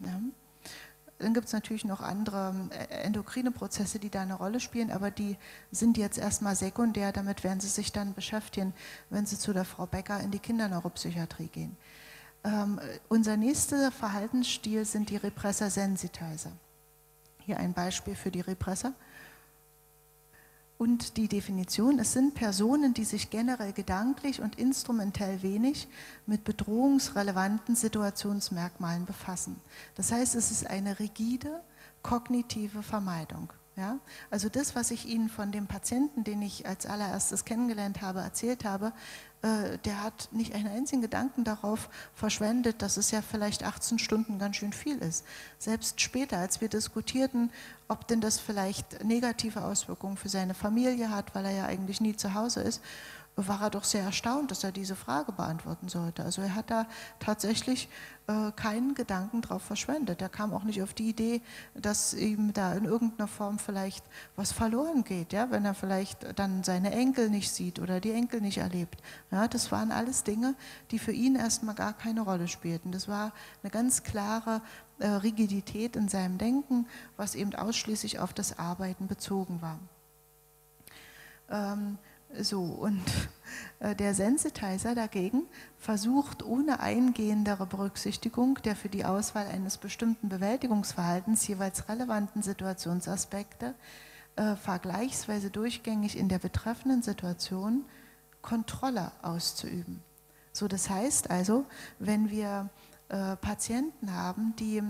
Ja. Dann gibt es natürlich noch andere äh, endokrine Prozesse, die da eine Rolle spielen, aber die sind jetzt erstmal sekundär. Damit werden Sie sich dann beschäftigen, wenn Sie zu der Frau Becker in die Kinderneuropsychiatrie gehen. Ähm, unser nächster Verhaltensstil sind die Repressor Sensitizer. Hier ein Beispiel für die Repressor. Und die Definition, es sind Personen, die sich generell gedanklich und instrumentell wenig mit bedrohungsrelevanten Situationsmerkmalen befassen. Das heißt, es ist eine rigide kognitive Vermeidung. Ja? Also das, was ich Ihnen von dem Patienten, den ich als allererstes kennengelernt habe, erzählt habe, der hat nicht einen einzigen Gedanken darauf verschwendet, dass es ja vielleicht 18 Stunden ganz schön viel ist. Selbst später, als wir diskutierten, ob denn das vielleicht negative Auswirkungen für seine Familie hat, weil er ja eigentlich nie zu Hause ist, war er doch sehr erstaunt, dass er diese Frage beantworten sollte. Also er hat da tatsächlich äh, keinen Gedanken drauf verschwendet. Er kam auch nicht auf die Idee, dass ihm da in irgendeiner Form vielleicht was verloren geht, ja, wenn er vielleicht dann seine Enkel nicht sieht oder die Enkel nicht erlebt. Ja, das waren alles Dinge, die für ihn erstmal gar keine Rolle spielten. Das war eine ganz klare äh, Rigidität in seinem Denken, was eben ausschließlich auf das Arbeiten bezogen war. Ähm, so, und äh, der Sensitizer dagegen versucht ohne eingehendere Berücksichtigung der für die Auswahl eines bestimmten Bewältigungsverhaltens jeweils relevanten Situationsaspekte äh, vergleichsweise durchgängig in der betreffenden Situation Kontrolle auszuüben. So, das heißt also, wenn wir äh, Patienten haben, die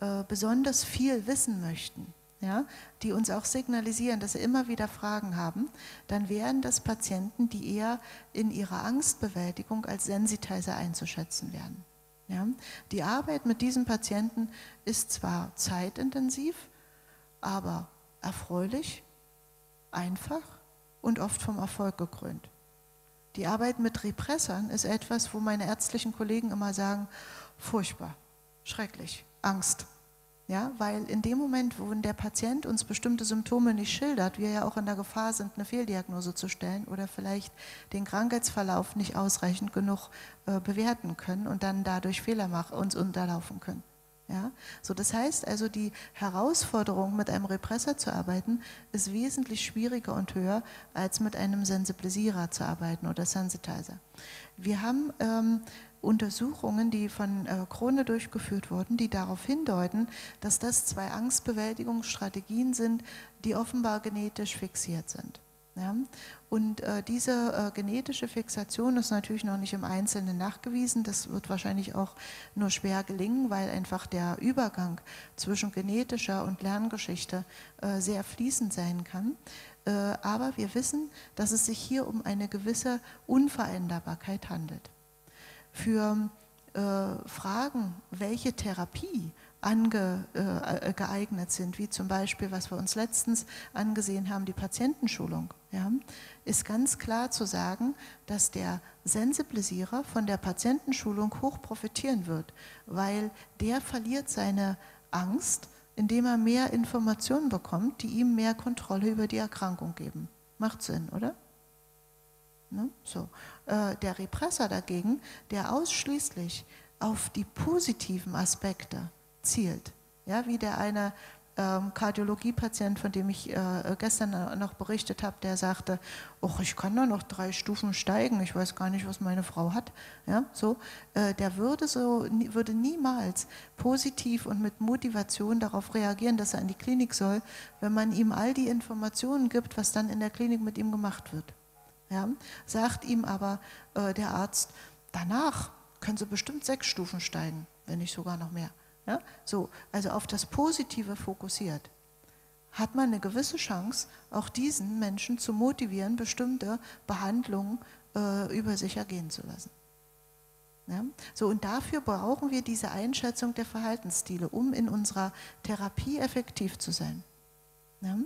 äh, besonders viel wissen möchten, ja, die uns auch signalisieren, dass sie immer wieder Fragen haben, dann wären das Patienten, die eher in ihrer Angstbewältigung als Sensitizer einzuschätzen wären. Ja. Die Arbeit mit diesen Patienten ist zwar zeitintensiv, aber erfreulich, einfach und oft vom Erfolg gekrönt. Die Arbeit mit Repressern ist etwas, wo meine ärztlichen Kollegen immer sagen, furchtbar, schrecklich, Angst. Ja, weil in dem Moment, wo der Patient uns bestimmte Symptome nicht schildert, wir ja auch in der Gefahr sind, eine Fehldiagnose zu stellen oder vielleicht den Krankheitsverlauf nicht ausreichend genug äh, bewerten können und dann dadurch Fehler machen, uns unterlaufen können. Ja? So, das heißt also, die Herausforderung, mit einem Repressor zu arbeiten, ist wesentlich schwieriger und höher, als mit einem Sensibilisierer zu arbeiten oder Sensitizer. Wir haben ähm, Untersuchungen, die von äh, Krone durchgeführt wurden, die darauf hindeuten, dass das zwei Angstbewältigungsstrategien sind, die offenbar genetisch fixiert sind. Ja? Und äh, diese äh, genetische Fixation ist natürlich noch nicht im Einzelnen nachgewiesen. Das wird wahrscheinlich auch nur schwer gelingen, weil einfach der Übergang zwischen genetischer und Lerngeschichte äh, sehr fließend sein kann. Äh, aber wir wissen, dass es sich hier um eine gewisse Unveränderbarkeit handelt. Für äh, Fragen, welche Therapie angeeignet äh, sind, wie zum Beispiel, was wir uns letztens angesehen haben, die Patientenschulung, ja, ist ganz klar zu sagen, dass der Sensibilisierer von der Patientenschulung hoch profitieren wird, weil der verliert seine Angst, indem er mehr Informationen bekommt, die ihm mehr Kontrolle über die Erkrankung geben. Macht Sinn, oder? Ne? So. Äh, der Repressor dagegen, der ausschließlich auf die positiven Aspekte zielt. Ja, wie der eine ähm, Kardiologiepatient, von dem ich äh, gestern noch berichtet habe, der sagte, Och, ich kann da noch drei Stufen steigen, ich weiß gar nicht, was meine Frau hat. Ja, so, äh, der würde, so, würde niemals positiv und mit Motivation darauf reagieren, dass er in die Klinik soll, wenn man ihm all die Informationen gibt, was dann in der Klinik mit ihm gemacht wird. Ja, sagt ihm aber äh, der Arzt, danach können Sie bestimmt sechs Stufen steigen, wenn nicht sogar noch mehr. Ja? So, also auf das Positive fokussiert, hat man eine gewisse Chance, auch diesen Menschen zu motivieren, bestimmte Behandlungen äh, über sich ergehen zu lassen. Ja? So, und dafür brauchen wir diese Einschätzung der Verhaltensstile, um in unserer Therapie effektiv zu sein. Ja?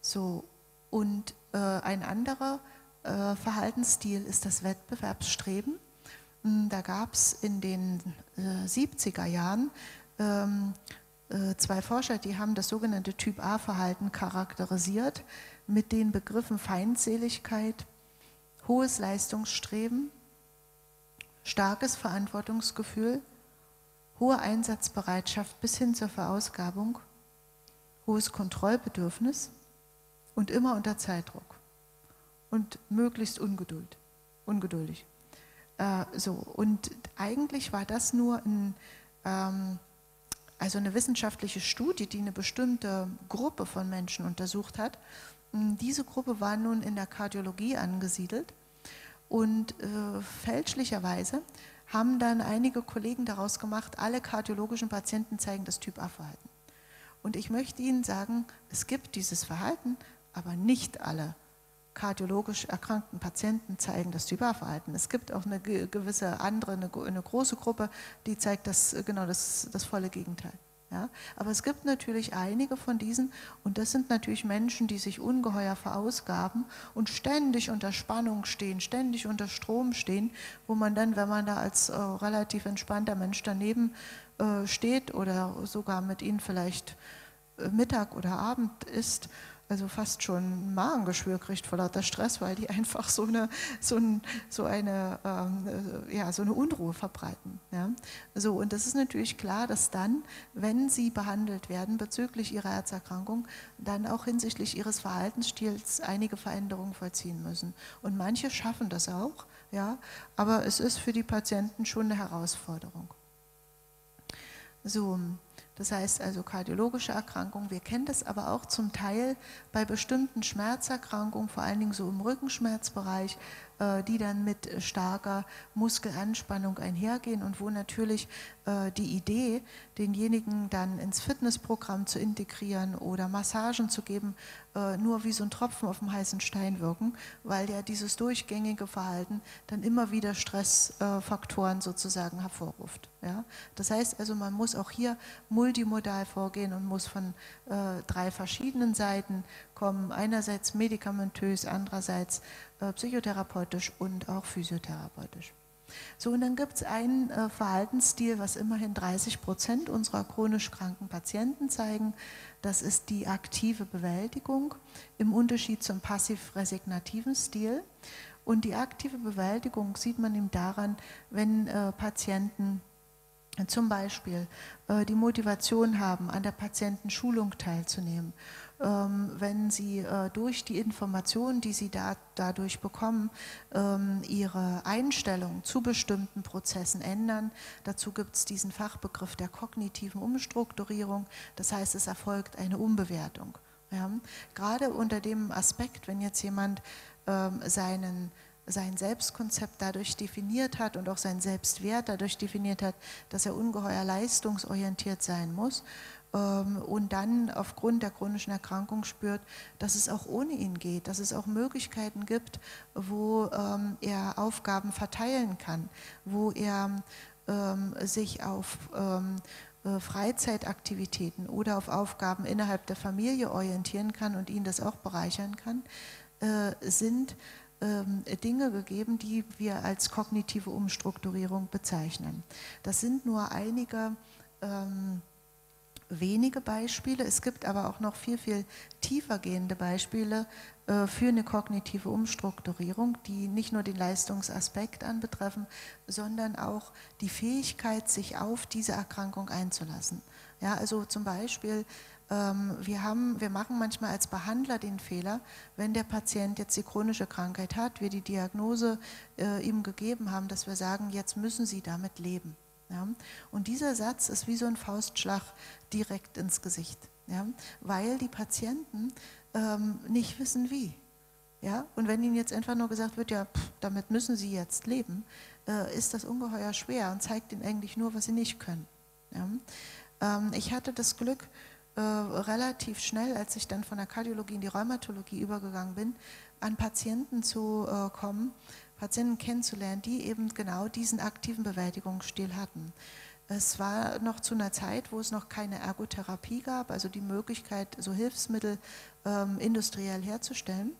So, und äh, ein anderer äh, Verhaltensstil ist das Wettbewerbsstreben. Hm, da gab es in den äh, 70er Jahren ähm, äh, zwei Forscher, die haben das sogenannte Typ A-Verhalten charakterisiert mit den Begriffen Feindseligkeit, hohes Leistungsstreben, starkes Verantwortungsgefühl, hohe Einsatzbereitschaft bis hin zur Verausgabung, hohes Kontrollbedürfnis und immer unter Zeitdruck und möglichst Ungeduld, ungeduldig. Äh, so, und eigentlich war das nur ein, ähm, also eine wissenschaftliche Studie, die eine bestimmte Gruppe von Menschen untersucht hat. Hm, diese Gruppe war nun in der Kardiologie angesiedelt und äh, fälschlicherweise haben dann einige Kollegen daraus gemacht, alle kardiologischen Patienten zeigen das Typ A-Verhalten. Und ich möchte Ihnen sagen, es gibt dieses Verhalten, aber nicht alle kardiologisch erkrankten Patienten zeigen das Typ-A-Verhalten. Es gibt auch eine gewisse andere, eine, eine, große Gruppe, die zeigt das genau das, das volle Gegenteil. Ja? Aber es gibt natürlich einige von diesen, und das sind natürlich Menschen, die sich ungeheuer verausgaben und ständig unter Spannung stehen, ständig unter Strom stehen, wo man dann, wenn man da als äh, relativ entspannter Mensch daneben äh, steht oder sogar mit ihnen vielleicht äh, Mittag oder Abend isst, also fast schon Magengeschwür kriegt vor lauter Stress, weil die einfach so eine, so, ein, so eine, ähm, ja, so eine Unruhe verbreiten. Ja. So, und das ist natürlich klar, dass dann, wenn sie behandelt werden bezüglich ihrer Herzerkrankung, dann auch hinsichtlich ihres Verhaltensstils einige Veränderungen vollziehen müssen. Und manche schaffen das auch, ja, aber es ist für die Patienten schon eine Herausforderung. So, das heißt also kardiologische Erkrankungen. Wir kennen das aber auch zum Teil bei bestimmten Schmerzerkrankungen, vor allen Dingen so im Rückenschmerzbereich, äh, die dann mit starker Muskelanspannung einhergehen und wo natürlich äh, die Idee, denjenigen dann ins Fitnessprogramm zu integrieren oder Massagen zu geben, äh, nur wie so ein Tropfen auf dem heißen Stein wirken, weil ja dieses durchgängige Verhalten dann immer wieder Stressfaktoren sozusagen hervorruft. Das heißt also, man muss auch hier multimodal vorgehen und muss von drei verschiedenen Seiten kommen. Einerseits medikamentös, andererseits äh, psychotherapeutisch und auch physiotherapeutisch. So, und dann gibt es einen äh, Verhaltensstil, was immerhin 30 Prozent unserer chronisch kranken Patienten zeigen. Das ist die aktive Bewältigung im Unterschied zum passiv-resignativen Stil. Und die aktive Bewältigung sieht man eben daran, wenn äh, Patienten zum Beispiel äh, die Motivation haben, an der Patientenschulung teilzunehmen wenn Sie äh, durch die Informationen, die Sie da, dadurch bekommen, ähm, Ihre Einstellung zu bestimmten Prozessen ändern. Dazu gibt es diesen Fachbegriff der kognitiven Umstrukturierung. Das heißt, es erfolgt eine Umbewertung. Ja. Gerade unter dem Aspekt, wenn jetzt jemand ähm, seinen sein Selbstkonzept dadurch definiert hat und auch seinen Selbstwert dadurch definiert hat, dass er ungeheuer leistungsorientiert sein muss, ähm, und dann aufgrund der chronischen Erkrankung spürt, dass es auch ohne ihn geht, dass es auch Möglichkeiten gibt, wo ähm, er Aufgaben verteilen kann, wo er ähm, sich auf äh, Freizeitaktivitäten oder auf Aufgaben innerhalb der Familie orientieren kann und ihn das auch bereichern kann, äh, sind Dinge gegeben, die wir als kognitive Umstrukturierung bezeichnen. Das sind nur einige ähm, wenige Beispiele. Es gibt aber auch noch viel, viel tiefer gehende Beispiele äh, für eine kognitive Umstrukturierung, die nicht nur den Leistungsaspekt anbetreffen, sondern auch die Fähigkeit, sich auf diese Erkrankung einzulassen. Ja, also zum Beispiel, ähm, wir, haben, wir machen manchmal als Behandler den Fehler, wenn der Patient jetzt die chronische Krankheit hat, wir die Diagnose äh, ihm gegeben haben, dass wir sagen, jetzt müssen Sie damit leben. Ja? Und dieser Satz ist wie so ein Faustschlag direkt ins Gesicht, ja? weil die Patienten ähm, nicht wissen wie. Ja? Und wenn ihnen jetzt einfach nur gesagt wird, ja, pff, damit müssen sie jetzt leben, äh, ist das ungeheuer schwer und zeigt ihnen eigentlich nur, was sie nicht können. Ja? Ähm, ich hatte das Glück, äh, relativ schnell, als ich dann von der Kardiologie in die Rheumatologie übergegangen bin, an Patienten zu äh, kommen, Patienten kennenzulernen, die eben genau diesen aktiven Bewältigungsstil hatten. Es war noch zu einer Zeit, wo es noch keine Ergotherapie gab, also die Möglichkeit, so Hilfsmittel ähm, industriell herzustellen.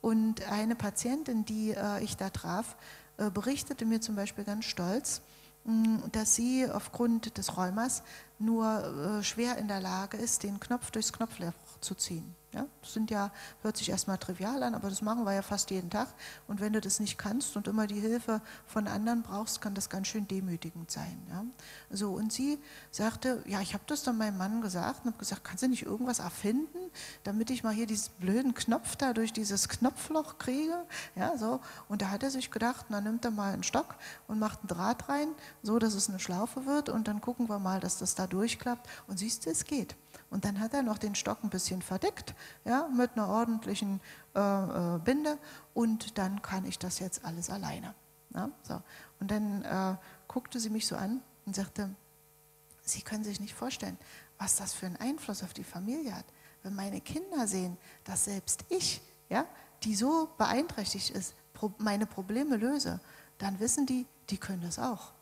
Und eine Patientin, die äh, ich da traf, äh, berichtete mir zum Beispiel ganz stolz, mh, dass sie aufgrund des Rheumas nur äh, schwer in der Lage ist, den Knopf durchs Knopfloch zu ziehen. Ja, das sind ja, hört sich erstmal trivial an, aber das machen wir ja fast jeden Tag. Und wenn du das nicht kannst und immer die Hilfe von anderen brauchst, kann das ganz schön demütigend sein. Ja. So, und sie sagte, ja, ich habe das dann meinem Mann gesagt und habe gesagt, kannst du nicht irgendwas erfinden, damit ich mal hier diesen blöden Knopf da durch dieses Knopfloch kriege? Ja, so. Und da hat er sich gedacht, na nimmt er mal einen Stock und macht einen Draht rein, so dass es eine Schlaufe wird und dann gucken wir mal, dass das da durchklappt. Und siehst du, es geht. Und dann hat er noch den Stock ein bisschen verdeckt, ja, mit einer ordentlichen äh, äh, Binde und dann kann ich das jetzt alles alleine. Ja, so. Und dann äh, guckte sie mich so an und sagte, Sie können sich nicht vorstellen, was das für einen Einfluss auf die Familie hat. Wenn meine Kinder sehen, dass selbst ich, ja, die so beeinträchtigt ist, meine Probleme löse, dann wissen die, die können das auch.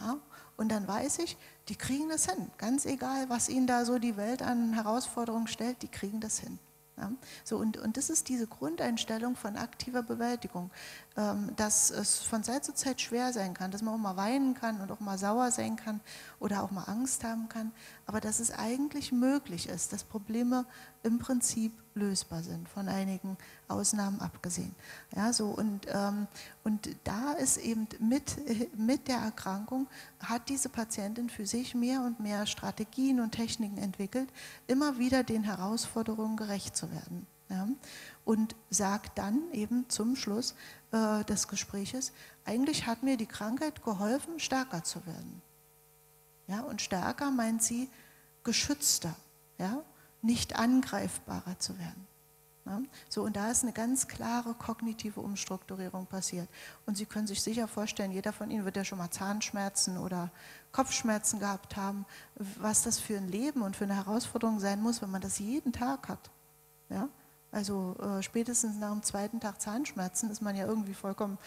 Ja? Und dann weiß ich, die kriegen das hin. Ganz egal, was ihnen da so die Welt an Herausforderungen stellt, die kriegen das hin. Ja? So, und, und das ist diese Grundeinstellung von aktiver Bewältigung, ähm, dass es von Zeit zu Zeit schwer sein kann, dass man auch mal weinen kann und auch mal sauer sein kann oder auch mal Angst haben kann, aber dass es eigentlich möglich ist, dass Probleme im Prinzip lösbar sind, von einigen Ausnahmen abgesehen. Ja, so und, ähm, und da ist eben mit, mit der Erkrankung, hat diese Patientin für sich mehr und mehr Strategien und Techniken entwickelt, immer wieder den Herausforderungen gerecht zu werden. Ja, und sagt dann eben zum Schluss äh, des Gespräches, eigentlich hat mir die Krankheit geholfen, stärker zu werden. Ja, und stärker meint sie geschützter, ja, nicht angreifbarer zu werden. So, und da ist eine ganz klare kognitive Umstrukturierung passiert. Und Sie können sich sicher vorstellen, jeder von Ihnen wird ja schon mal Zahnschmerzen oder Kopfschmerzen gehabt haben, was das für ein Leben und für eine Herausforderung sein muss, wenn man das jeden Tag hat. Ja? Also äh, spätestens nach dem zweiten Tag Zahnschmerzen ist man ja irgendwie vollkommen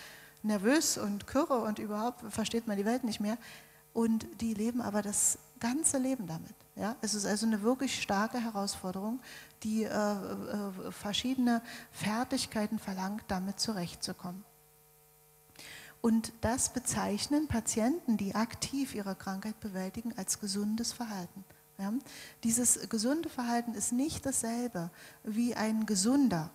nervös und kürre und überhaupt versteht man die Welt nicht mehr. Und die leben aber das ganze Leben damit. Ja? Es ist also eine wirklich starke Herausforderung, die äh, äh, verschiedene Fertigkeiten verlangt, damit zurechtzukommen. Und das bezeichnen Patienten, die aktiv ihre Krankheit bewältigen, als gesundes Verhalten. Ja? Dieses gesunde Verhalten ist nicht dasselbe wie ein gesunder,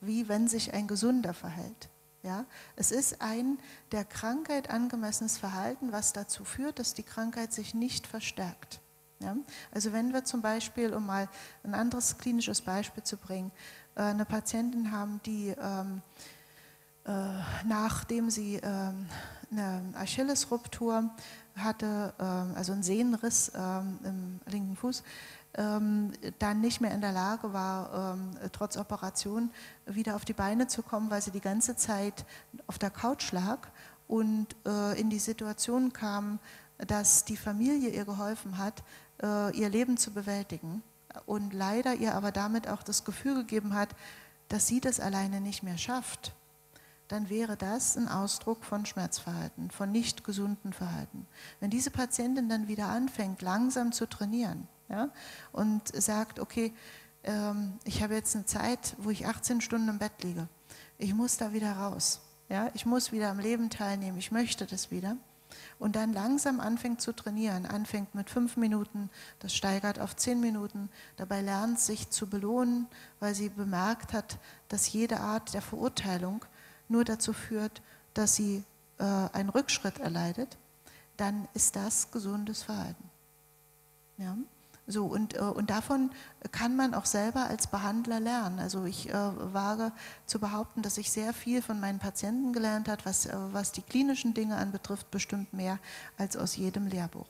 wie wenn sich ein gesunder verhält. Ja, es ist ein der Krankheit angemessenes Verhalten, was dazu führt, dass die Krankheit sich nicht verstärkt. Ja, also wenn wir zum Beispiel, um mal ein anderes klinisches Beispiel zu bringen, äh, eine Patientin haben, die ähm, äh, nachdem sie ähm, eine Achillesruptur hatte, ähm, also einen Sehnenriss ähm, im linken Fuß, dann nicht mehr in der Lage war, ähm, trotz Operation wieder auf die Beine zu kommen, weil sie die ganze Zeit auf der Couch lag und äh, in die Situation kam, dass die Familie ihr geholfen hat, äh, ihr Leben zu bewältigen und leider ihr aber damit auch das Gefühl gegeben hat, dass sie das alleine nicht mehr schafft dann wäre das ein Ausdruck von Schmerzverhalten, von nicht gesunden Verhalten. Wenn diese Patientin dann wieder anfängt, langsam zu trainieren ja, und sagt, okay, ähm, ich habe jetzt eine Zeit, wo ich 18 Stunden im Bett liege, ich muss da wieder raus, ja, ich muss wieder am Leben teilnehmen, ich möchte das wieder, und dann langsam anfängt zu trainieren, anfängt mit fünf Minuten, das steigert auf zehn Minuten, dabei lernt sich zu belohnen, weil sie bemerkt hat, dass jede Art der Verurteilung nur dazu führt, dass sie äh, einen Rückschritt erleidet, dann ist das gesundes Verhalten. Ja? So, und, äh, und davon kann man auch selber als Behandler lernen. Also ich äh, wage zu behaupten, dass ich sehr viel von meinen Patienten gelernt habe, was, äh, was die klinischen Dinge anbetrifft, bestimmt mehr als aus jedem Lehrbuch.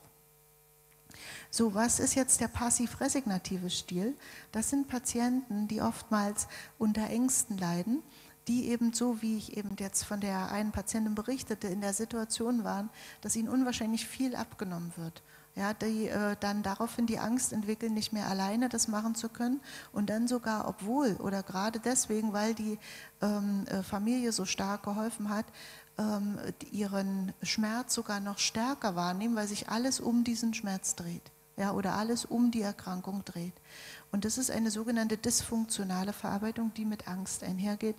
So, was ist jetzt der passiv-resignative Stil? Das sind Patienten, die oftmals unter Ängsten leiden die eben so, wie ich eben jetzt von der einen Patientin berichtete, in der Situation waren, dass ihnen unwahrscheinlich viel abgenommen wird. Ja, die äh, dann daraufhin die Angst entwickeln, nicht mehr alleine das machen zu können und dann sogar, obwohl oder gerade deswegen, weil die ähm, äh, Familie so stark geholfen hat, ähm, ihren Schmerz sogar noch stärker wahrnehmen, weil sich alles um diesen Schmerz dreht ja, oder alles um die Erkrankung dreht. Und das ist eine sogenannte dysfunktionale Verarbeitung, die mit Angst einhergeht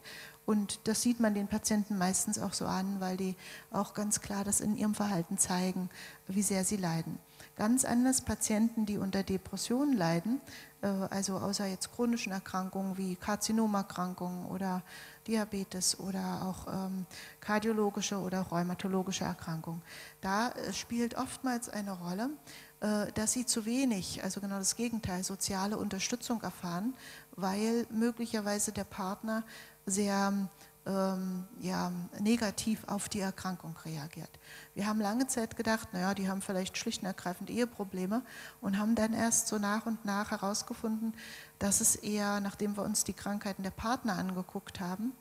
und das sieht man den Patienten meistens auch so an, weil die auch ganz klar das in ihrem Verhalten zeigen, wie sehr sie leiden. Ganz anders Patienten, die unter Depressionen leiden, äh, also außer jetzt chronischen Erkrankungen wie Karzinomerkrankungen oder Diabetes oder auch ähm, kardiologische oder rheumatologische Erkrankungen. Da äh, spielt oftmals eine Rolle, äh, dass sie zu wenig, also genau das Gegenteil, soziale Unterstützung erfahren, weil möglicherweise der Partner sehr ähm, ja, negativ auf die Erkrankung reagiert. Wir haben lange Zeit gedacht, naja, die haben vielleicht schlicht und ergreifend Eheprobleme und haben dann erst so nach und nach herausgefunden, dass es eher, nachdem wir uns die Krankheiten der Partner angeguckt haben,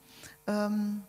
ähm,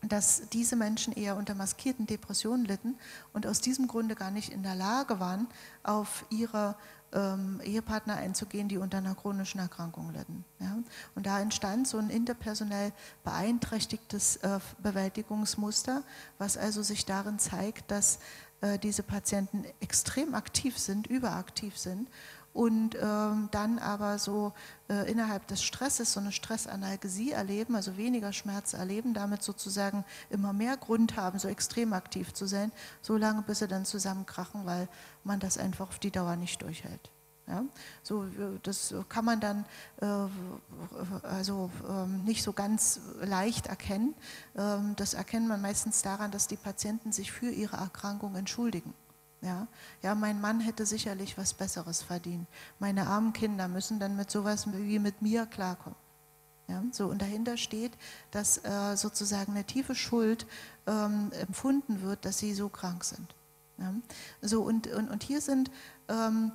dass diese Menschen eher unter maskierten Depressionen litten und aus diesem Grunde gar nicht in der Lage waren, auf ihre ähm, Ehepartner einzugehen, die unter einer chronischen Erkrankung leiden. Ja? Und da entstand so ein interpersonell beeinträchtigtes äh, Bewältigungsmuster, was also sich darin zeigt, dass äh, diese Patienten extrem aktiv sind, überaktiv sind und ähm, dann aber so äh, innerhalb des Stresses so eine Stressanalgesie erleben, also weniger Schmerz erleben, damit sozusagen immer mehr Grund haben, so extrem aktiv zu sein, so lange bis sie dann zusammenkrachen, weil man das einfach auf die Dauer nicht durchhält. Ja, so, das kann man dann äh, also ähm, nicht so ganz leicht erkennen. Ähm, das erkennt man meistens daran, dass die Patienten sich für ihre Erkrankung entschuldigen. Ja, ja, mein Mann hätte sicherlich was Besseres verdient. Meine armen Kinder müssen dann mit sowas wie mit mir klarkommen. Ja, so, und dahinter steht, dass äh, sozusagen eine tiefe Schuld ähm, empfunden wird, dass sie so krank sind. Ja, so, und, und, und hier sind ähm,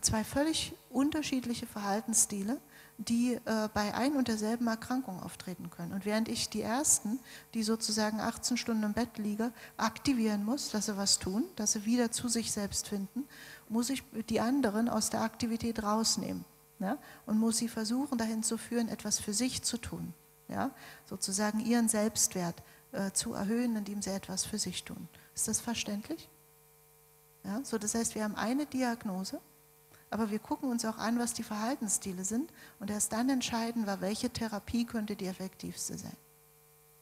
zwei völlig unterschiedliche Verhaltensstile, die äh, bei ein und derselben Erkrankung auftreten können. Und während ich die ersten, die sozusagen 18 Stunden im Bett liegen, aktivieren muss, dass sie was tun, dass sie wieder zu sich selbst finden, muss ich die anderen aus der Aktivität rausnehmen ja, und muss sie versuchen, dahin zu führen, etwas für sich zu tun. Ja, sozusagen ihren Selbstwert äh, zu erhöhen, indem sie etwas für sich tun. Ist das verständlich? Ja, so das heißt, wir haben eine Diagnose aber wir gucken uns auch an, was die Verhaltensstile sind und erst dann entscheiden wir, welche Therapie könnte die effektivste sein.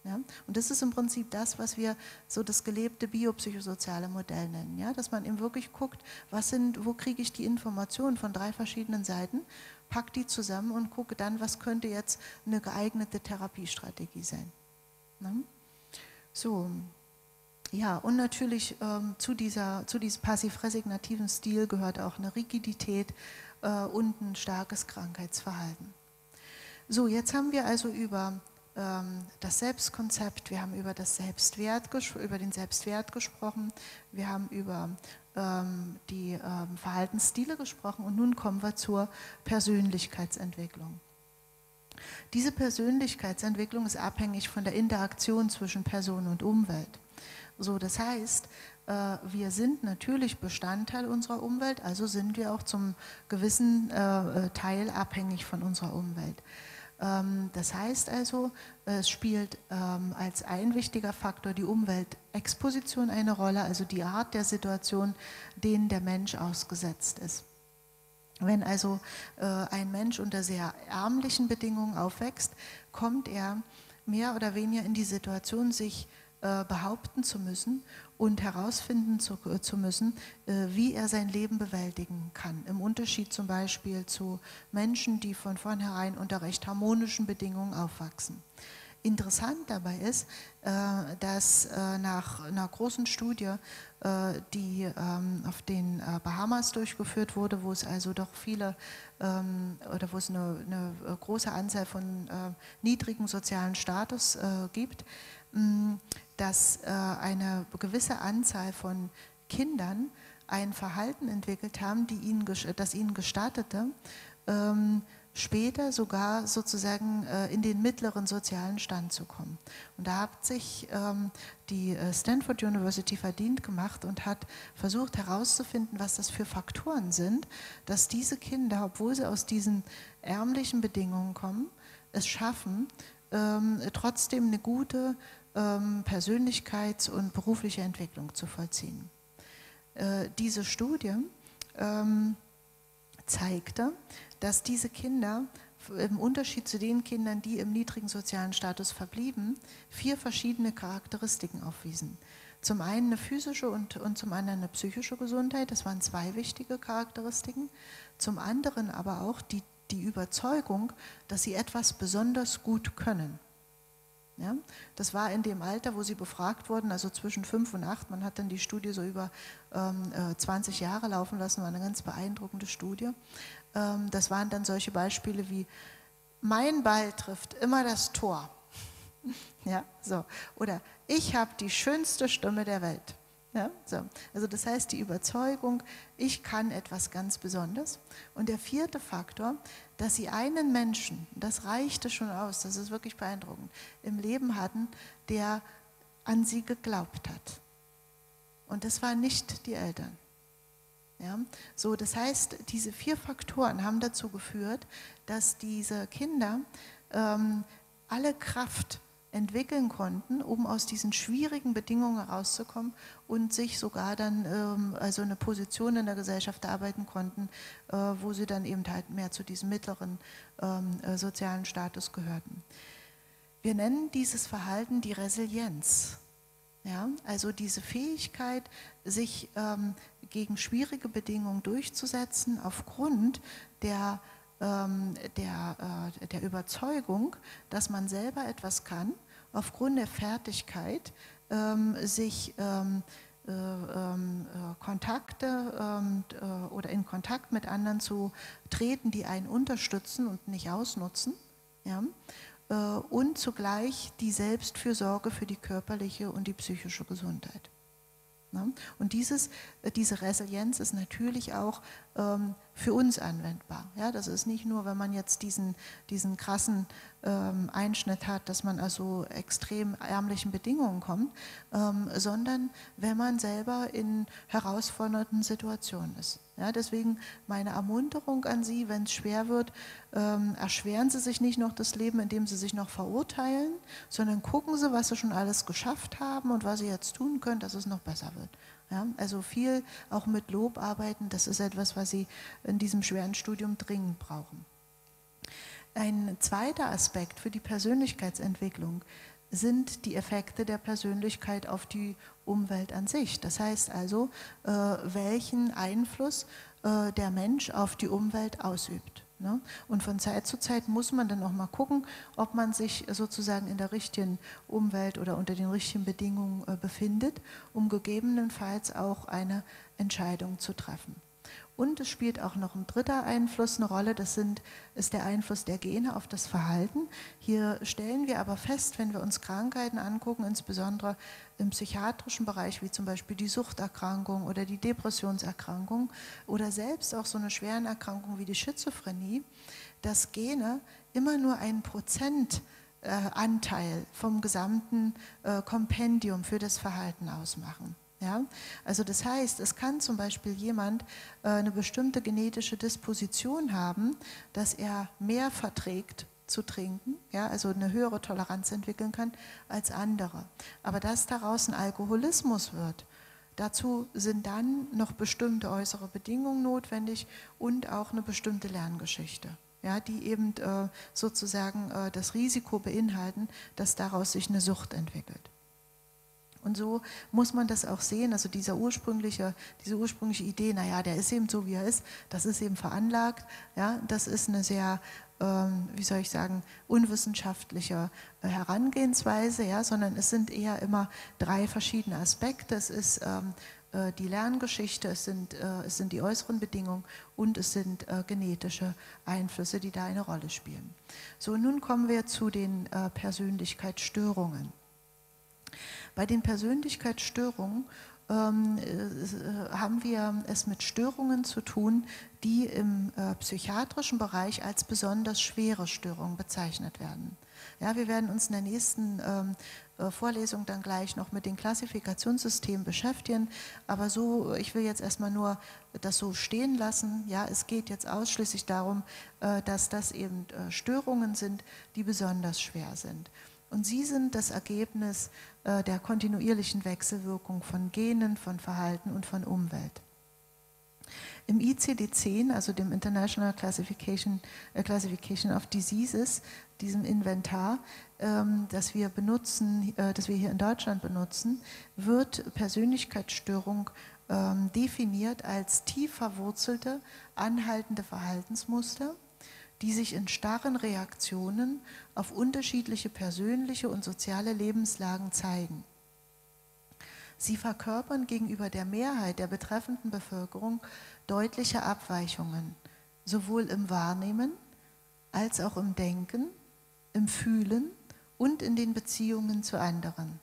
Ja? Und das ist im Prinzip das, was wir so das gelebte biopsychosoziale Modell nennen. Ja? Dass man eben wirklich guckt, was sind, wo kriege ich die Informationen von drei verschiedenen Seiten, pack die zusammen und gucke dann, was könnte jetzt eine geeignete Therapiestrategie sein. Ja? So, ja, und natürlich ähm, zu, dieser, zu diesem passiv-resignativen Stil gehört auch eine Rigidität äh, und ein starkes Krankheitsverhalten. So, jetzt haben wir also über ähm, das Selbstkonzept, wir haben über, das Selbstwert, über den Selbstwert gesprochen, wir haben über ähm, die ähm, Verhaltensstile gesprochen und nun kommen wir zur Persönlichkeitsentwicklung. Diese Persönlichkeitsentwicklung ist abhängig von der Interaktion zwischen Person und Umwelt. So, das heißt, äh, wir sind natürlich Bestandteil unserer Umwelt, also sind wir auch zum gewissen äh, äh, Teil abhängig von unserer Umwelt. Ähm, das heißt also, es spielt ähm, als ein wichtiger Faktor die Umweltexposition eine Rolle, also die Art der Situation, denen der Mensch ausgesetzt ist. Wenn also ein Mensch unter sehr ärmlichen Bedingungen aufwächst, kommt er mehr oder weniger in die Situation, sich äh, behaupten zu müssen und herausfinden zu, äh, zu müssen, äh, wie er sein Leben bewältigen kann. Im Unterschied zum Beispiel zu Menschen, die von vornherein unter recht harmonischen Bedingungen aufwachsen. Interessant dabei ist, dass nach einer großen Studie, die ähm, auf den Bahamas durchgeführt wurde, wo es also doch viele ähm, oder wo es eine, eine große Anzahl von niedrigen sozialen Status gibt, dass äh, eine gewisse Anzahl von Kindern ein Verhalten entwickelt haben, die ihnen, das ihnen gestattete, ähm, später sogar sozusagen äh, in den mittleren sozialen Stand zu kommen. Und da hat sich ähm, die äh, Stanford University verdient gemacht und hat versucht herauszufinden, was das für Faktoren sind, dass diese Kinder, obwohl sie aus diesen ärmlichen Bedingungen kommen, es schaffen, ähm, trotzdem eine gute Persönlichkeits- und berufliche Entwicklung zu vollziehen. Äh, diese Studie ähm, zeigte, dass diese Kinder im Unterschied zu den Kindern, die im niedrigen sozialen Status verblieben, vier verschiedene Charakteristiken aufwiesen. Zum einen eine physische und, und zum anderen eine psychische Gesundheit, das waren zwei wichtige Charakteristiken. Zum anderen aber auch die, die Überzeugung, dass sie etwas besonders gut können. Ja, das war in dem Alter, wo sie befragt wurden, also zwischen fünf und acht. Man hat dann die Studie so über ähm, 20 äh, Jahre laufen lassen, war eine ganz beeindruckende Studie. Ähm, das waren dann solche Beispiele wie, mein Ball trifft immer das Tor. ja, so. Oder ich habe die schönste Stimme der Welt. Ja, so. Also das heißt die Überzeugung, ich kann etwas ganz Besonderes. Und der vierte Faktor, dass sie einen Menschen, das reichte schon aus, das ist wirklich beeindruckend, im Leben hatten, der an sie geglaubt hat. Und das waren nicht die Eltern. Ja, so, das heißt, diese vier Faktoren haben dazu geführt, dass diese Kinder ähm, alle Kraft entwickeln konnten, um aus diesen schwierigen Bedingungen herauszukommen und sich sogar dann ähm, also eine Position in der Gesellschaft erarbeiten konnten, äh, wo sie dann eben halt mehr zu diesem mittleren ähm, äh, sozialen Status gehörten. Wir nennen dieses Verhalten die Resilienz. Ja, also diese Fähigkeit, sich ähm, gegen schwierige Bedingungen durchzusetzen, aufgrund der, ähm, der, äh, der Überzeugung, dass man selber etwas kann aufgrund der Fertigkeit, ähm, sich ähm, äh, ähm, äh, Kontakte ähm, äh, oder in Kontakt mit anderen zu treten, die einen unterstützen und nicht ausnutzen. Ja? Äh, und zugleich die Selbstfürsorge für die körperliche und die psychische Gesundheit. Und dieses, äh, diese Resilienz ist natürlich auch ähm, für uns anwendbar. Ja, das ist nicht nur, wenn man jetzt diesen, diesen krassen ähm, Einschnitt hat, dass man also extrem ärmlichen Bedingungen kommt, ähm, sondern wenn man selber in herausfordernden Situationen ist. Ja, deswegen meine Ermunterung an Sie, wenn es schwer wird, ähm, erschweren Sie sich nicht noch das Leben, indem Sie sich noch verurteilen, sondern gucken Sie, was Sie schon alles geschafft haben und was Sie jetzt tun können, dass es noch besser wird. Ja, also viel auch mit Lob arbeiten, das ist etwas, was Sie in diesem schweren Studium dringend brauchen. Ein zweiter Aspekt für die Persönlichkeitsentwicklung sind die Effekte der Persönlichkeit auf die Umwelt an sich. Das heißt also, äh, welchen Einfluss äh, der Mensch auf die Umwelt ausübt. Ne? Und von Zeit zu Zeit muss man dann auch mal gucken, ob man sich sozusagen in der richtigen Umwelt oder unter den richtigen Bedingungen äh, befindet, um gegebenenfalls auch eine Entscheidung zu treffen. Und es spielt auch noch ein dritter Einfluss eine Rolle, das sind, ist der Einfluss der Gene auf das Verhalten. Hier stellen wir aber fest, wenn wir uns Krankheiten angucken, insbesondere im psychiatrischen Bereich, wie zum Beispiel die Suchterkrankung oder die Depressionserkrankung oder selbst auch so eine schweren Erkrankung wie die Schizophrenie, dass Gene immer nur ein Prozent äh, vom gesamten äh, Kompendium für das Verhalten ausmachen. Ja? Also das heißt, es kann zum Beispiel jemand äh, eine bestimmte genetische Disposition haben, dass er mehr verträgt zu trinken, ja, also eine höhere Toleranz entwickeln kann als andere. Aber dass daraus ein Alkoholismus wird, dazu sind dann noch bestimmte äußere Bedingungen notwendig und auch eine bestimmte Lerngeschichte. Ja, die eben äh, sozusagen äh, das Risiko beinhalten, dass daraus sich eine Sucht entwickelt. Und so muss man das auch sehen, also dieser ursprüngliche, diese ursprüngliche Idee, naja, der ist eben so, wie er ist, das ist eben veranlagt, ja, das ist eine sehr, ähm, wie soll ich sagen, unwissenschaftliche äh, Herangehensweise, ja, sondern es sind eher immer drei verschiedene Aspekte. Es ist ähm, äh, die Lerngeschichte, es sind, äh, es sind die äußeren Bedingungen und es sind äh, genetische Einflüsse, die da eine Rolle spielen. So, nun kommen wir zu den äh, Persönlichkeitsstörungen. Bei den Persönlichkeitsstörungen ähm, äh, haben wir es mit Störungen zu tun, die im äh, psychiatrischen Bereich als besonders schwere Störungen bezeichnet werden. Ja, wir werden uns in der nächsten ähm, äh, Vorlesung dann gleich noch mit den Klassifikationssystemen beschäftigen, aber so, ich will jetzt erstmal nur das so stehen lassen. Ja, es geht jetzt ausschließlich darum, äh, dass das eben äh, Störungen sind, die besonders schwer sind. Und sie sind das Ergebnis äh, der kontinuierlichen Wechselwirkung von Genen, von Verhalten und von Umwelt. Im ICD-10, also dem International Classification, äh, Classification of Diseases, diesem Inventar, ähm, das wir benutzen, äh, das wir hier in Deutschland benutzen, wird Persönlichkeitsstörung ähm, definiert als tief verwurzelte, anhaltende Verhaltensmuster, die sich in starren Reaktionen auf unterschiedliche persönliche und soziale Lebenslagen zeigen. Sie verkörpern gegenüber der Mehrheit der betreffenden Bevölkerung deutliche Abweichungen, sowohl im Wahrnehmen als auch im Denken, im Fühlen und in den Beziehungen zu anderen.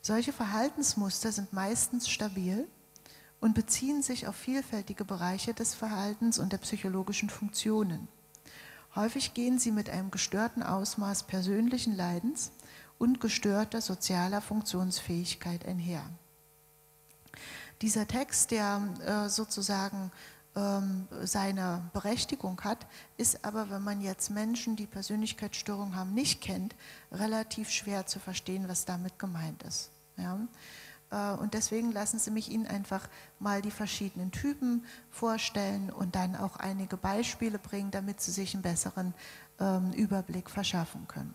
Solche Verhaltensmuster sind meistens stabil und beziehen sich auf vielfältige Bereiche des Verhaltens und der psychologischen Funktionen. Häufig gehen sie mit einem gestörten Ausmaß persönlichen Leidens und gestörter sozialer Funktionsfähigkeit einher. Dieser Text, der äh, sozusagen ähm, seine Berechtigung hat, ist aber, wenn man jetzt Menschen, die Persönlichkeitsstörungen haben, nicht kennt, relativ schwer zu verstehen, was damit gemeint ist. Ja? Äh, und deswegen lassen Sie mich Ihnen einfach mal die verschiedenen Typen vorstellen und dann auch einige Beispiele bringen, damit Sie sich einen besseren ähm, Überblick verschaffen können.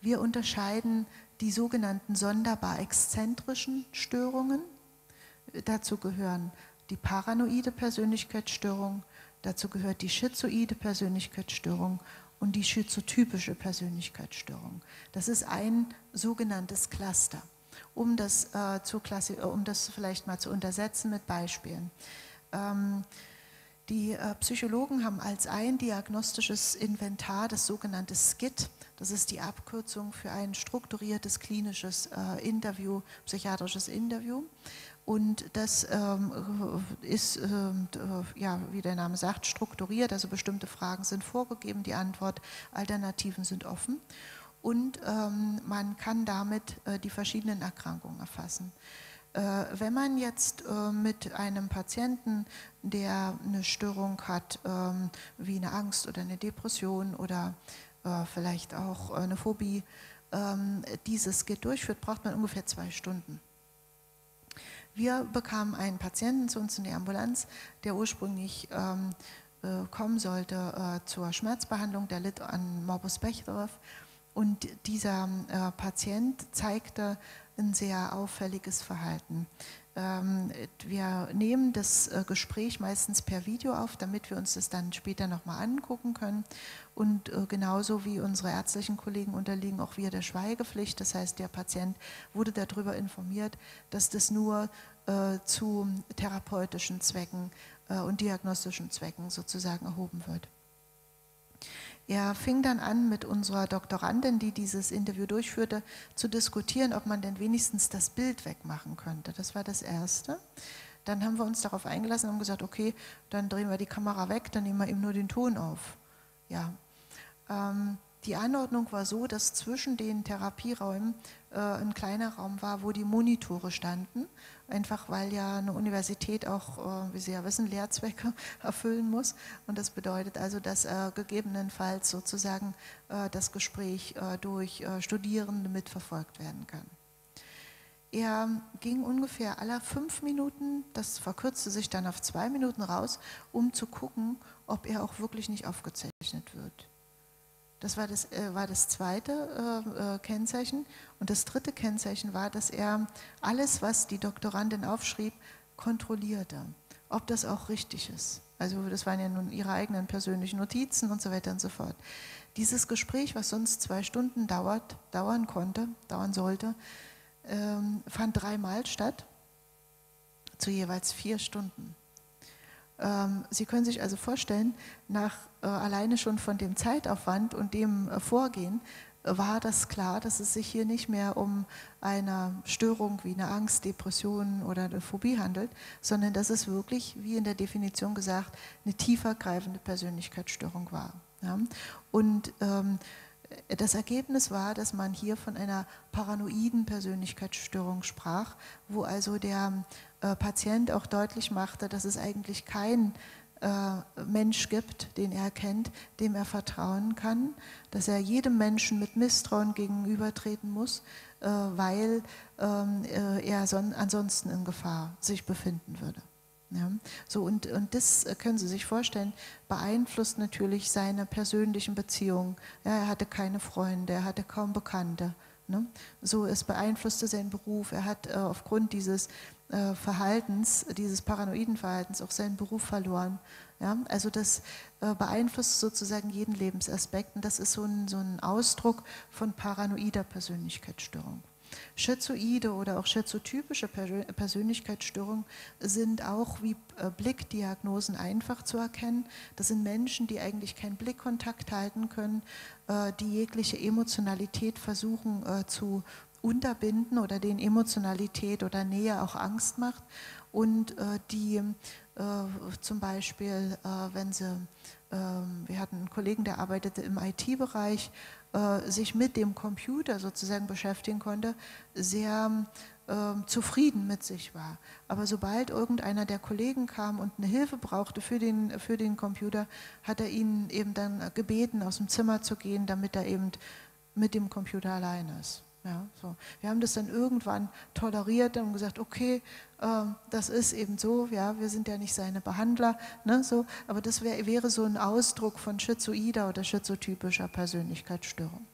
Wir unterscheiden die sogenannten sonderbar exzentrischen Störungen. Dazu gehören die paranoide Persönlichkeitsstörung, dazu gehört die schizoide Persönlichkeitsstörung und die schizotypische Persönlichkeitsstörung. Das ist ein sogenanntes Cluster um das, äh, zu klassi äh, um das vielleicht mal zu untersetzen mit Beispielen. Ähm, Die äh, Psychologen haben als ein diagnostisches Inventar das sogenannte SKIT. Das ist die Abkürzung für ein strukturiertes klinisches äh, Interview, psychiatrisches Interview. Und das ähm, ist, ähm, ja, wie der Name sagt, strukturiert. Also bestimmte Fragen sind vorgegeben, die Antwort, Alternativen sind offen. Und ähm, man kann damit äh, die verschiedenen Erkrankungen erfassen. Äh, wenn man jetzt äh, mit einem Patienten, der eine Störung hat, ähm, wie eine Angst oder eine Depression oder äh, vielleicht auch eine Phobie, ähm, dieses geht durchführt, braucht man ungefähr zwei Stunden. Wir bekamen einen Patienten zu uns in die Ambulanz, der ursprünglich ähm, kommen sollte zur Schmerzbehandlung, der litt an Morbus Bechdorf. Und dieser Patient zeigte ein sehr auffälliges Verhalten. Ähm, wir nehmen das äh, Gespräch meistens per Video auf, damit wir uns das dann später nochmal angucken können. Und äh, genauso wie unsere ärztlichen Kollegen unterliegen auch wir der Schweigepflicht. Das heißt, der Patient wurde darüber informiert, dass das nur äh, zu therapeutischen Zwecken und diagnostischen Zwecken sozusagen erhoben wird. Er fing dann an, mit unserer Doktorandin, die dieses Interview durchführte, zu diskutieren, ob man denn wenigstens das Bild wegmachen könnte. Das war das Erste. Dann haben wir uns darauf eingelassen und haben gesagt, okay, dann drehen wir die Kamera weg, dann nehmen wir eben nur den Ton auf. Ja. Ähm, die Anordnung war so, dass zwischen den Therapieräumen äh, ein kleiner Raum war, wo die Monitore standen, einfach weil ja eine Universität auch, äh, wie Sie ja wissen, Lehrzwecke erfüllen muss. Und das bedeutet also, dass äh, gegebenenfalls sozusagen äh, das Gespräch durch Studierende mitverfolgt werden kann. Er ging ungefähr alle fünf Minuten, das verkürzte sich dann auf zwei Minuten raus, um zu gucken, ob er auch wirklich nicht aufgezeichnet wird. Das war das, äh, war das zweite äh, äh, Kennzeichen. Und das dritte Kennzeichen war, dass er alles, was die Doktorandin aufschrieb, kontrollierte, ob das auch richtig ist. Also das waren ja nun ihre eigenen persönlichen Notizen und so weiter und so fort. Dieses Gespräch, was sonst zwei Stunden dauert, dauern konnte, dauern sollte, ähm, fand dreimal statt, zu jeweils vier Stunden. Ähm, Sie können sich also vorstellen, nach äh, alleine schon von dem Zeitaufwand und dem äh, Vorgehen äh, war das klar, dass es sich hier nicht mehr um eine Störung wie eine Angst, Depression oder eine Phobie handelt, sondern dass es wirklich, wie in der Definition gesagt, eine tiefer greifende Persönlichkeitsstörung war. Ja? Und ähm, das Ergebnis war, dass man hier von einer paranoiden Persönlichkeitsstörung sprach, wo also der äh, Patient auch deutlich machte, dass es eigentlich kein äh, Mensch gibt, den er kennt, dem er vertrauen kann, dass er jedem Menschen mit Misstrauen gegenübertreten muss, äh, weil ähm, äh, er ansonsten in Gefahr sich befinden würde. Ja, so und, und das äh, können Sie sich vorstellen, beeinflusst natürlich seine persönlichen Beziehungen. Ja, er hatte keine Freunde, er hatte kaum Bekannte. Ne? So, es beeinflusste seinen Beruf. Er hat äh, aufgrund dieses äh, Verhaltens, dieses paranoiden Verhaltens auch seinen Beruf verloren. Ja? Also das äh, beeinflusst sozusagen jeden Lebensaspekt und das ist so ein, so ein Ausdruck von paranoider Persönlichkeitsstörung. Schizoide oder auch schizotypische Persönlichkeitsstörungen sind auch wie äh, Blickdiagnosen einfach zu erkennen. Das sind Menschen, die eigentlich keinen Blickkontakt halten können, äh, die jegliche Emotionalität versuchen äh, zu unterbinden oder denen Emotionalität oder Nähe auch Angst macht und die zum Beispiel, wenn sie, ähm, wir hatten einen Kollegen, der arbeitete im IT-Bereich äh, sich mit dem Computer sozusagen beschäftigen konnte, sehr äh, zufrieden mit sich war. Aber sobald irgendeiner der Kollegen kam und eine Hilfe brauchte für den, für den Computer, hat er ihn eben dann gebeten, aus dem Zimmer zu gehen, damit er eben mit dem Computer allein ist. Ja, so. Wir haben das dann irgendwann toleriert und gesagt, okay, äh, das ist eben so, ja, wir sind ja nicht seine Behandler, ne, so, aber das wär, wäre so ein Ausdruck von schizoider oder schizotypischer Persönlichkeitsstörung.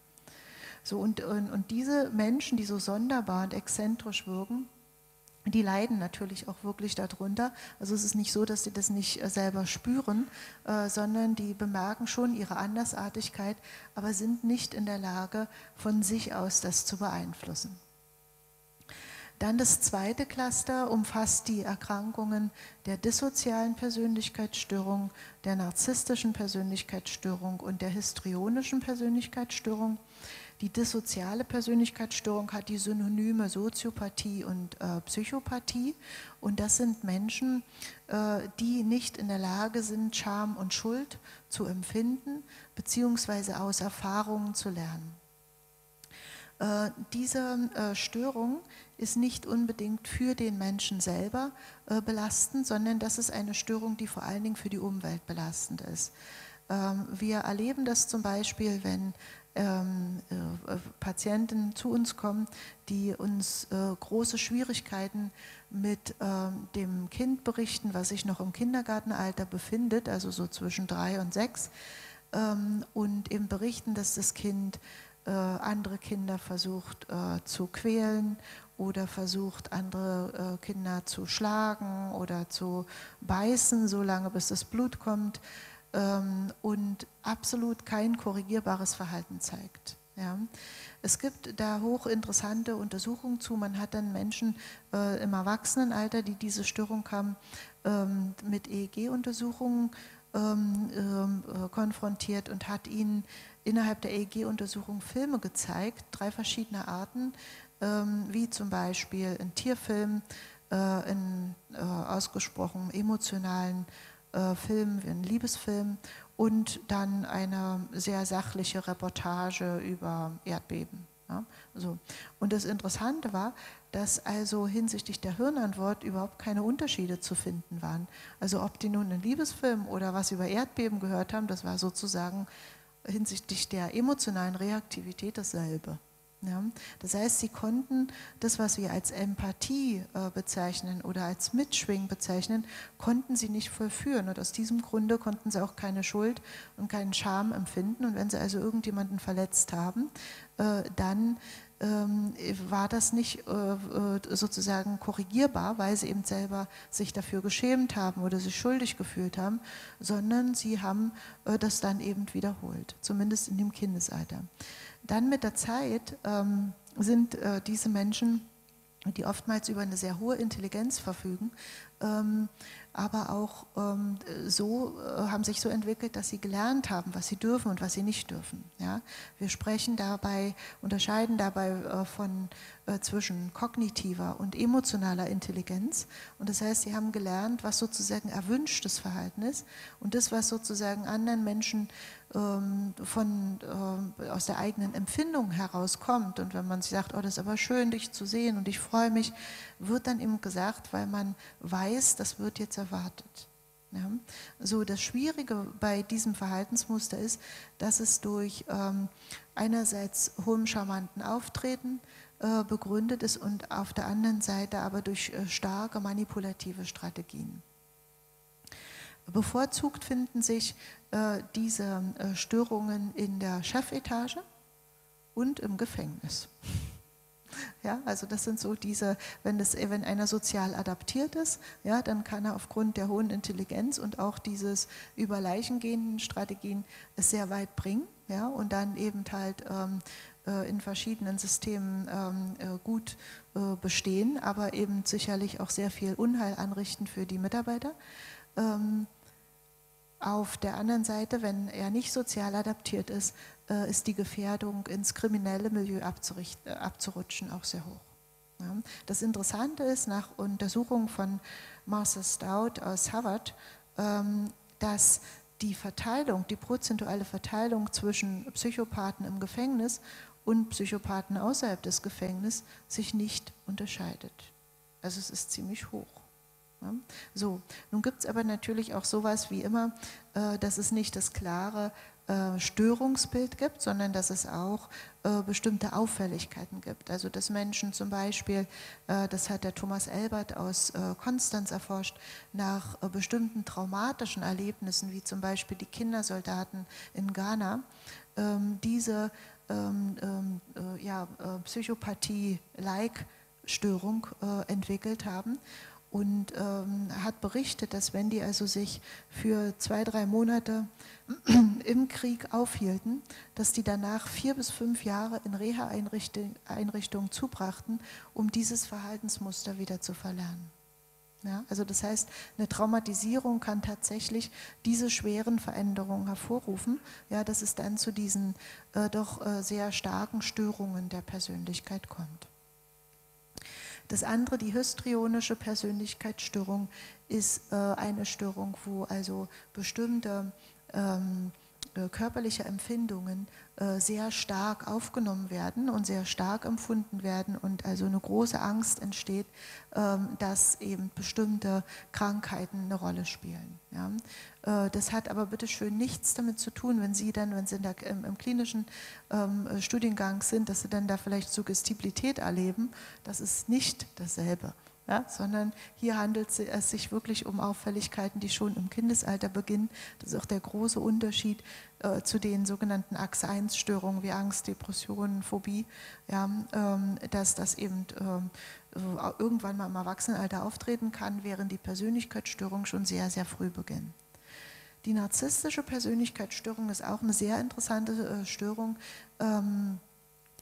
So, und, und, und diese Menschen, die so sonderbar und exzentrisch wirken, die leiden natürlich auch wirklich darunter. Also es ist nicht so, dass sie das nicht äh, selber spüren, äh, sondern die bemerken schon ihre Andersartigkeit, aber sind nicht in der Lage, von sich aus das zu beeinflussen. Dann das zweite Cluster umfasst die Erkrankungen der dissozialen Persönlichkeitsstörung, der narzisstischen Persönlichkeitsstörung und der histrionischen Persönlichkeitsstörung. Die dissoziale Persönlichkeitsstörung hat die Synonyme Soziopathie und äh, Psychopathie. Und das sind Menschen, äh, die nicht in der Lage sind, Scham und Schuld zu empfinden, beziehungsweise aus Erfahrungen zu lernen. Äh, diese äh, Störung ist nicht unbedingt für den Menschen selber äh, belastend, sondern das ist eine Störung, die vor allen Dingen für die Umwelt belastend ist. Ähm, wir erleben das zum Beispiel, wenn ähm, äh, Patienten zu uns kommen, die uns äh, große Schwierigkeiten mit ähm, dem Kind berichten, was sich noch im Kindergartenalter befindet, also so zwischen drei und sechs, ähm, und eben berichten, dass das Kind äh, andere Kinder versucht äh, zu quälen oder versucht, andere äh, Kinder zu schlagen oder zu beißen, solange bis das Blut kommt ähm, und absolut kein korrigierbares Verhalten zeigt. Ja. Es gibt da hochinteressante Untersuchungen zu. Man hat dann Menschen äh, im Erwachsenenalter, die diese Störung haben, ähm, mit EEG-Untersuchungen ähm, ähm, äh, konfrontiert und hat ihnen innerhalb der EEG-Untersuchung Filme gezeigt, drei verschiedene Arten, ähm, wie zum Beispiel ein Tierfilm, äh, einen äh, ausgesprochen emotionalen äh, Film, ein Liebesfilm und dann eine sehr sachliche Reportage über Erdbeben. Ja, so. Und das Interessante war, dass also hinsichtlich der Hirnantwort überhaupt keine Unterschiede zu finden waren. Also ob die nun einen Liebesfilm oder was über Erdbeben gehört haben, das war sozusagen hinsichtlich der emotionalen Reaktivität dasselbe. Ja, das heißt, sie konnten das, was wir als Empathie äh, bezeichnen oder als Mitschwingen bezeichnen, konnten sie nicht vollführen. Und aus diesem Grunde konnten sie auch keine Schuld und keinen Scham empfinden. Und wenn sie also irgendjemanden verletzt haben, äh, dann ähm, war das nicht äh, äh sozusagen korrigierbar, weil sie eben selber sich dafür geschämt haben oder sich schuldig gefühlt haben, sondern sie haben äh, das dann eben wiederholt, zumindest in dem Kindesalter. Dann mit der Zeit ähm, sind äh, diese Menschen, die oftmals über eine sehr hohe Intelligenz verfügen, ähm, aber auch ähm, so äh, haben sich so entwickelt, dass sie gelernt haben, was sie dürfen und was sie nicht dürfen. Ja? Wir sprechen dabei, unterscheiden dabei äh, von äh, zwischen kognitiver und emotionaler Intelligenz. Und das heißt, sie haben gelernt, was sozusagen erwünschtes Verhalten ist und das, was sozusagen anderen Menschen von, äh, aus der eigenen Empfindung herauskommt. Und wenn man sich sagt, oh, das ist aber schön, dich zu sehen und ich freue mich, wird dann eben gesagt, weil man weiß, das wird jetzt erwartet. Ja. So, das Schwierige bei diesem Verhaltensmuster ist, dass es durch ähm, einerseits hohem charmanten Auftreten äh, begründet ist und auf der anderen Seite aber durch äh, starke manipulative Strategien. Bevorzugt finden sich äh, diese äh, Störungen in der Chefetage und im Gefängnis. Ja, also das sind so diese, wenn, das, wenn einer sozial adaptiert ist, ja, dann kann er aufgrund der hohen Intelligenz und auch dieses über Leichen gehenden Strategien es sehr weit bringen ja, und dann eben halt ähm, äh, in verschiedenen Systemen ähm, äh, gut äh, bestehen, aber eben sicherlich auch sehr viel Unheil anrichten für die Mitarbeiter. Ähm, auf der anderen Seite, wenn er nicht sozial adaptiert ist, äh, ist die Gefährdung, ins kriminelle Milieu äh, abzurutschen, auch sehr hoch. Das Interessante ist, nach Untersuchungen von Martha Stout aus Harvard, ähm, dass die Verteilung, die prozentuale Verteilung zwischen Psychopathen im Gefängnis und Psychopathen außerhalb des Gefängnisses sich nicht unterscheidet. Also es ist ziemlich hoch. So, nun gibt es aber natürlich auch sowas wie immer, äh, dass es nicht das klare äh, Störungsbild gibt, sondern dass es auch äh, bestimmte Auffälligkeiten gibt. Also dass Menschen zum Beispiel, das hat der Thomas Elbert aus Konstanz erforscht, nach bestimmten traumatischen Erlebnissen, wie zum Beispiel die Kindersoldaten in Ghana, ähm, diese ähm, ähm, ja, Psychopathie-like Störung entwickelt haben und ähm, hat berichtet, dass wenn die also sich für zwei, drei Monate im Krieg aufhielten, dass die danach vier bis fünf Jahre in Reha-Einrichtungen zubrachten, um dieses Verhaltensmuster wieder zu verlernen. Ja, also das heißt, eine Traumatisierung kann tatsächlich diese schweren Veränderungen hervorrufen, ja, dass es dann zu diesen äh, doch äh, sehr starken Störungen der Persönlichkeit kommt. Das andere, die histrionische Persönlichkeitsstörung, ist äh, eine Störung, wo also bestimmte ähm, äh, körperliche Empfindungen äh, sehr stark aufgenommen werden und sehr stark empfunden werden und also eine große Angst entsteht, ähm, dass eben bestimmte Krankheiten eine Rolle spielen. Ja. Äh, das hat aber bitte schön nichts damit zu tun, wenn Sie dann, wenn Sie der, im, im, klinischen ähm, Studiengang sind, dass Sie dann da vielleicht Suggestibilität erleben. Das ist nicht dasselbe ja, sondern hier handelt es sich wirklich um Auffälligkeiten, die schon im Kindesalter beginnen. Das ist auch der große Unterschied äh, zu den sogenannten Achse-1-Störungen wie Angst, Depressionen, Phobie, ja, ähm, dass das eben ähm, irgendwann mal im Erwachsenenalter auftreten kann, während die Persönlichkeitsstörungen schon sehr, sehr früh beginnen. Die narzisstische Persönlichkeitsstörung ist auch eine sehr interessante äh, Störung. Ähm,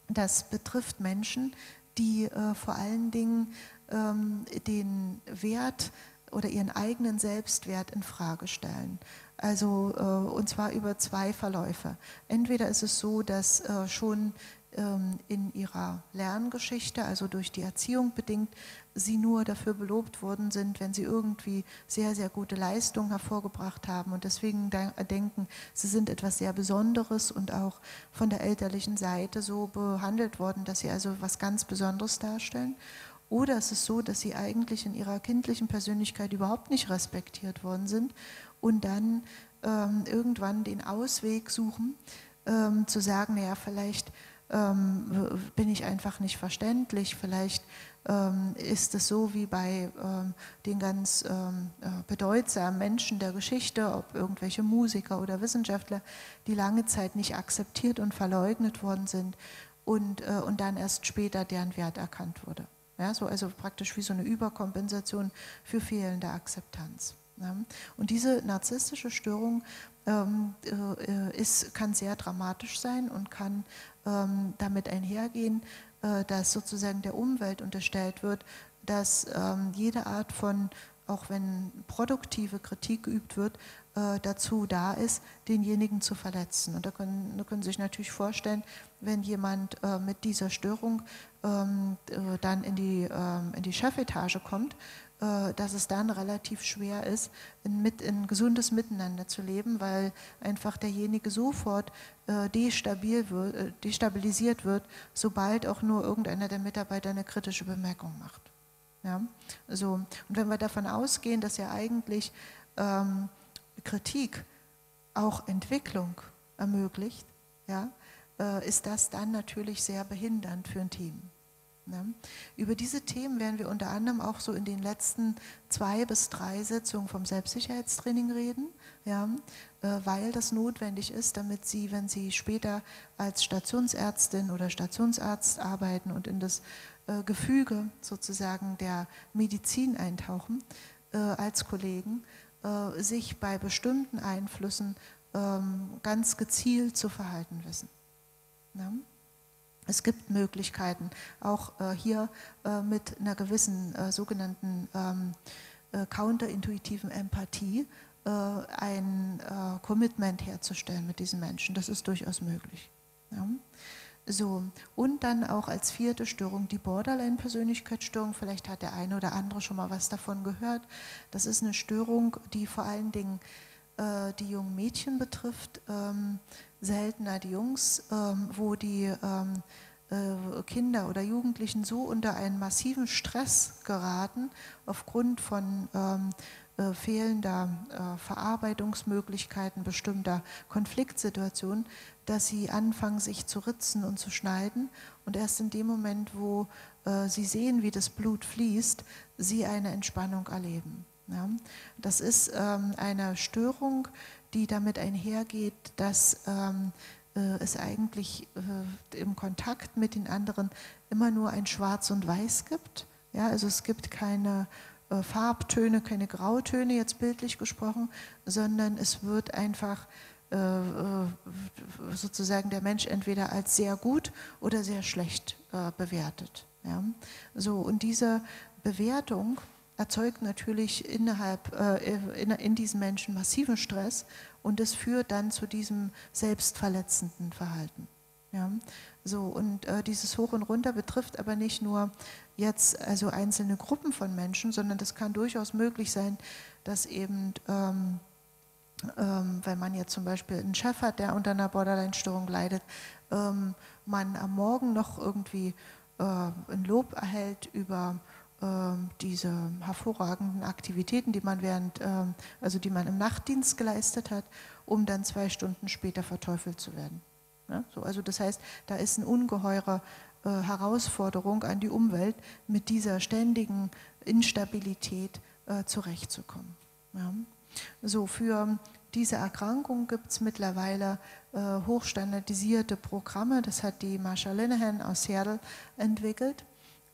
das betrifft Menschen, die äh, vor allen Dingen ähm, den Wert oder ihren eigenen Selbstwert in Frage stellen. Also äh, und zwar über zwei Verläufe. Entweder ist es so, dass schon in ihrer Lerngeschichte, also durch die Erziehung bedingt, sie nur dafür belobt worden sind, wenn sie irgendwie sehr, sehr gute Leistungen hervorgebracht haben und deswegen denken, sie sind etwas sehr Besonderes und auch von der elterlichen Seite so behandelt worden, dass sie also was ganz Besonderes darstellen. Oder es ist so, dass sie eigentlich in ihrer kindlichen Persönlichkeit überhaupt nicht respektiert worden sind und dann ähm, irgendwann den Ausweg suchen, ähm, zu sagen, naja, vielleicht ähm, bin ich einfach nicht verständlich, vielleicht ähm, ist es so wie bei ähm, den ganz ähm, äh, bedeutsamen Menschen der Geschichte, ob irgendwelche Musiker oder Wissenschaftler, die lange Zeit nicht akzeptiert und verleugnet worden sind und, äh, und dann erst später deren Wert erkannt wurde. Ja, so also praktisch wie so eine Überkompensation für fehlende Akzeptanz. Ja. Und diese narzisstische Störung ähm, äh, ist, kann sehr dramatisch sein und kann ähm, damit einhergehen, äh, dass sozusagen der Umwelt unterstellt wird, dass ähm, jede Art von, auch wenn produktive Kritik geübt wird, äh, dazu da ist, denjenigen zu verletzen. Und da können, da können Sie sich natürlich vorstellen, wenn jemand äh, mit dieser Störung ähm, äh, dann in die, ähm, in die Chefetage kommt, dass es dann relativ schwer ist, mit, in gesundes Miteinander zu leben, weil einfach derjenige sofort äh, destabil wird, äh, destabilisiert wird, sobald auch nur irgendeiner der Mitarbeiter eine kritische Bemerkung macht. Ja? So. Und wenn wir davon ausgehen, dass ja eigentlich ähm, Kritik auch Entwicklung ermöglicht, ja, äh, ist das dann natürlich sehr behindernd für ein Team. Ne? Über diese Themen werden wir unter anderem auch so in den letzten zwei bis drei Sitzungen vom Selbstsicherheitstraining reden, ja, äh, weil das notwendig ist, damit Sie, wenn Sie später als Stationsärztin oder Stationsarzt arbeiten und in das äh, Gefüge sozusagen der Medizin eintauchen, äh, als Kollegen, sich bei bestimmten Einflüssen ähm, ganz gezielt zu verhalten wissen. Ja? Es gibt Möglichkeiten, auch äh, hier äh, mit einer gewissen äh, sogenannten ähm, äh, counterintuitiven Empathie äh, ein äh, Commitment herzustellen mit diesen Menschen. Das ist durchaus möglich. Ja? So, und dann auch als vierte Störung die Borderline-Persönlichkeitsstörung. Vielleicht hat der eine oder andere schon mal was davon gehört. Das ist eine Störung, die vor allen Dingen äh, die jungen Mädchen betrifft, ähm, seltener die Jungs, ähm, wo die ähm, äh, Kinder oder Jugendlichen so unter einen massiven Stress geraten aufgrund von ähm, äh, fehlender äh, Verarbeitungsmöglichkeiten bestimmter Konfliktsituationen, dass sie anfangen, sich zu ritzen und zu schneiden. Und erst in dem Moment, wo äh, sie sehen, wie das Blut fließt, sie eine Entspannung erleben. Ja? Das ist ähm, eine Störung, die damit einhergeht, dass ähm, äh, es eigentlich äh, im Kontakt mit den anderen immer nur ein Schwarz und Weiß gibt. Ja? Also es gibt keine äh, Farbtöne, keine Grautöne jetzt bildlich gesprochen, sondern es wird einfach äh, äh, sozusagen der Mensch entweder als sehr gut oder sehr schlecht äh, bewertet. Ja? So, und diese Bewertung erzeugt natürlich innerhalb, in, in diesen Menschen massiven Stress und es führt dann zu diesem selbstverletzenden Verhalten. Ja? So, und äh, dieses Hoch und Runter betrifft aber nicht nur jetzt also einzelne Gruppen von Menschen, sondern das kann durchaus möglich sein, dass eben ähm, ähm, wenn man jetzt zum Beispiel einen Chef hat, der unter einer Borderline-Störung leidet, ähm, man am Morgen noch irgendwie äh, ein Lob erhält über äh, diese hervorragenden Aktivitäten, die man während, äh, also die man im Nachtdienst geleistet hat, um dann zwei Stunden später verteufelt zu werden. Ja, so, also das heißt, da ist eine ungeheure äh, Herausforderung an die Umwelt, mit dieser ständigen Instabilität äh, zurechtzukommen. Ja. So, für diese Erkrankung gibt es mittlerweile äh, hochstandardisierte Programme. Das hat die Marsha Linehan aus Seattle entwickelt.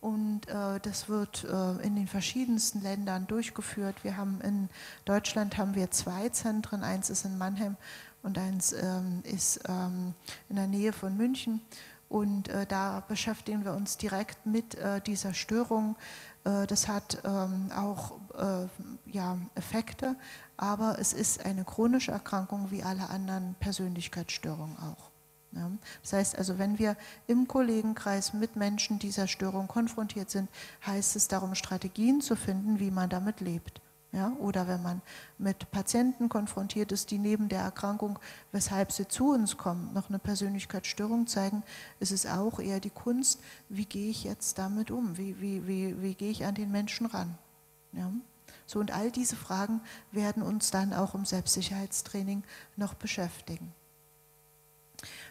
Und äh, das wird äh, in den verschiedensten Ländern durchgeführt. Wir haben in Deutschland haben wir zwei Zentren. Eins ist in Mannheim und eins ähm, ist ähm, in der Nähe von München. Und äh, da beschäftigen wir uns direkt mit äh, dieser Störung. Äh, das hat ähm, auch äh, ja, Effekte aber es ist eine chronische Erkrankung wie alle anderen Persönlichkeitsstörungen auch. Ja. Das heißt also, wenn wir im Kollegenkreis mit Menschen dieser Störung konfrontiert sind, heißt es darum, Strategien zu finden, wie man damit lebt. Ja, oder wenn man mit Patienten konfrontiert ist, die neben der Erkrankung, weshalb sie zu uns kommen, noch eine Persönlichkeitsstörung zeigen, ist es auch eher die Kunst, wie gehe ich jetzt damit um, wie, wie, wie, wie gehe ich an den Menschen ran. Ja. So und all diese Fragen werden uns dann auch im Selbstsicherheitstraining noch beschäftigen.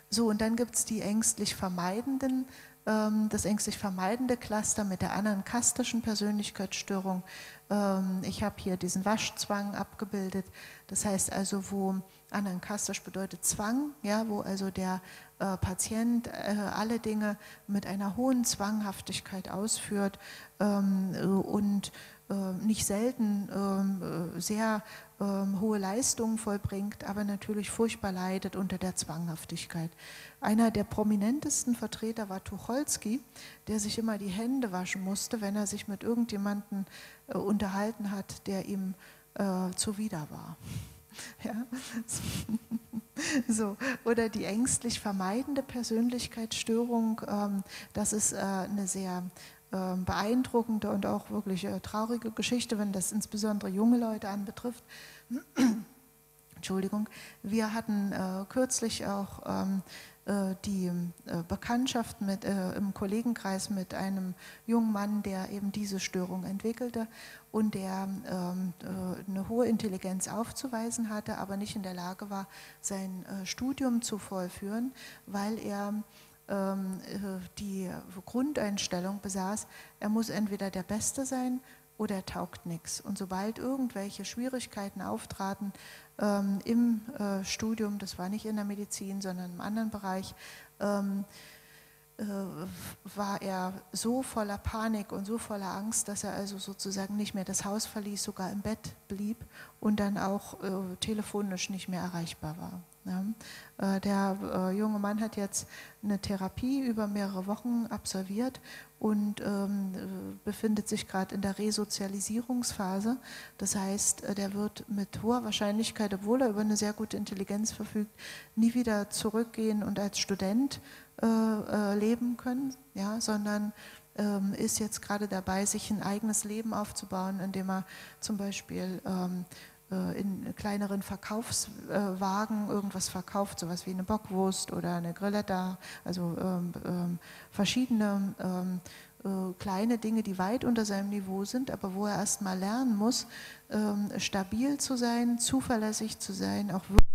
So, und dann gibt es die ängstlich vermeidenden, ähm, das ängstlich vermeidende Cluster mit der anankastischen Persönlichkeitsstörung. Ähm, ich habe hier diesen Waschzwang abgebildet. Das heißt also, wo anankastisch bedeutet Zwang, ja, wo also der äh, Patient äh, alle Dinge mit einer hohen Zwanghaftigkeit ausführt ähm, und äh, nicht selten ähm, äh, sehr ähm, hohe Leistungen vollbringt, aber natürlich furchtbar leidet unter der Zwanghaftigkeit. Einer der prominentesten Vertreter war Tucholsky, der sich immer die Hände waschen musste, wenn er sich mit irgendjemandem äh, unterhalten hat, der ihm zuwider war. Ja. So. Oder die ängstlich vermeidende Persönlichkeitsstörung, ähm, das ist eine sehr ähm, beeindruckende und auch wirklich äh, traurige Geschichte, wenn das insbesondere junge Leute anbetrifft. Entschuldigung, wir hatten äh, kürzlich auch ähm, äh, die äh, Bekanntschaft mit, äh, im Kollegenkreis mit einem jungen Mann, der eben diese Störung entwickelte und der ähm, äh, eine hohe Intelligenz aufzuweisen hatte, aber nicht in der Lage war, sein Studium zu vollführen, weil er ähm, äh, die Grundeinstellung besaß, er muss entweder der Beste sein oder er taugt nichts. Und sobald irgendwelche Schwierigkeiten auftraten ähm, im äh, Studium, das war nicht in der Medizin, sondern im anderen Bereich, ähm, äh, war er so voller Panik und so voller Angst, dass er also sozusagen nicht mehr das Haus verließ, sogar im Bett blieb und dann auch äh, telefonisch nicht mehr erreichbar war. Ja. Äh, der äh, junge Mann hat jetzt eine Therapie über mehrere Wochen absolviert und ähm, befindet sich gerade in der Resozialisierungsphase. Das heißt, äh, der wird mit hoher Wahrscheinlichkeit, obwohl er über eine sehr gute Intelligenz verfügt, nie wieder zurückgehen und als Student äh, äh, leben können, ja, sondern ähm, ist jetzt gerade dabei, sich ein eigenes Leben aufzubauen, indem er zum Beispiel ähm, äh, in kleineren Verkaufswagen irgendwas verkauft, sowas wie eine Bockwurst oder eine Grilletta, also ähm, ähm, verschiedene ähm, äh, kleine Dinge, die weit unter seinem Niveau sind, aber wo er erst mal lernen muss, ähm, stabil zu sein, zuverlässig zu sein, auch wirklich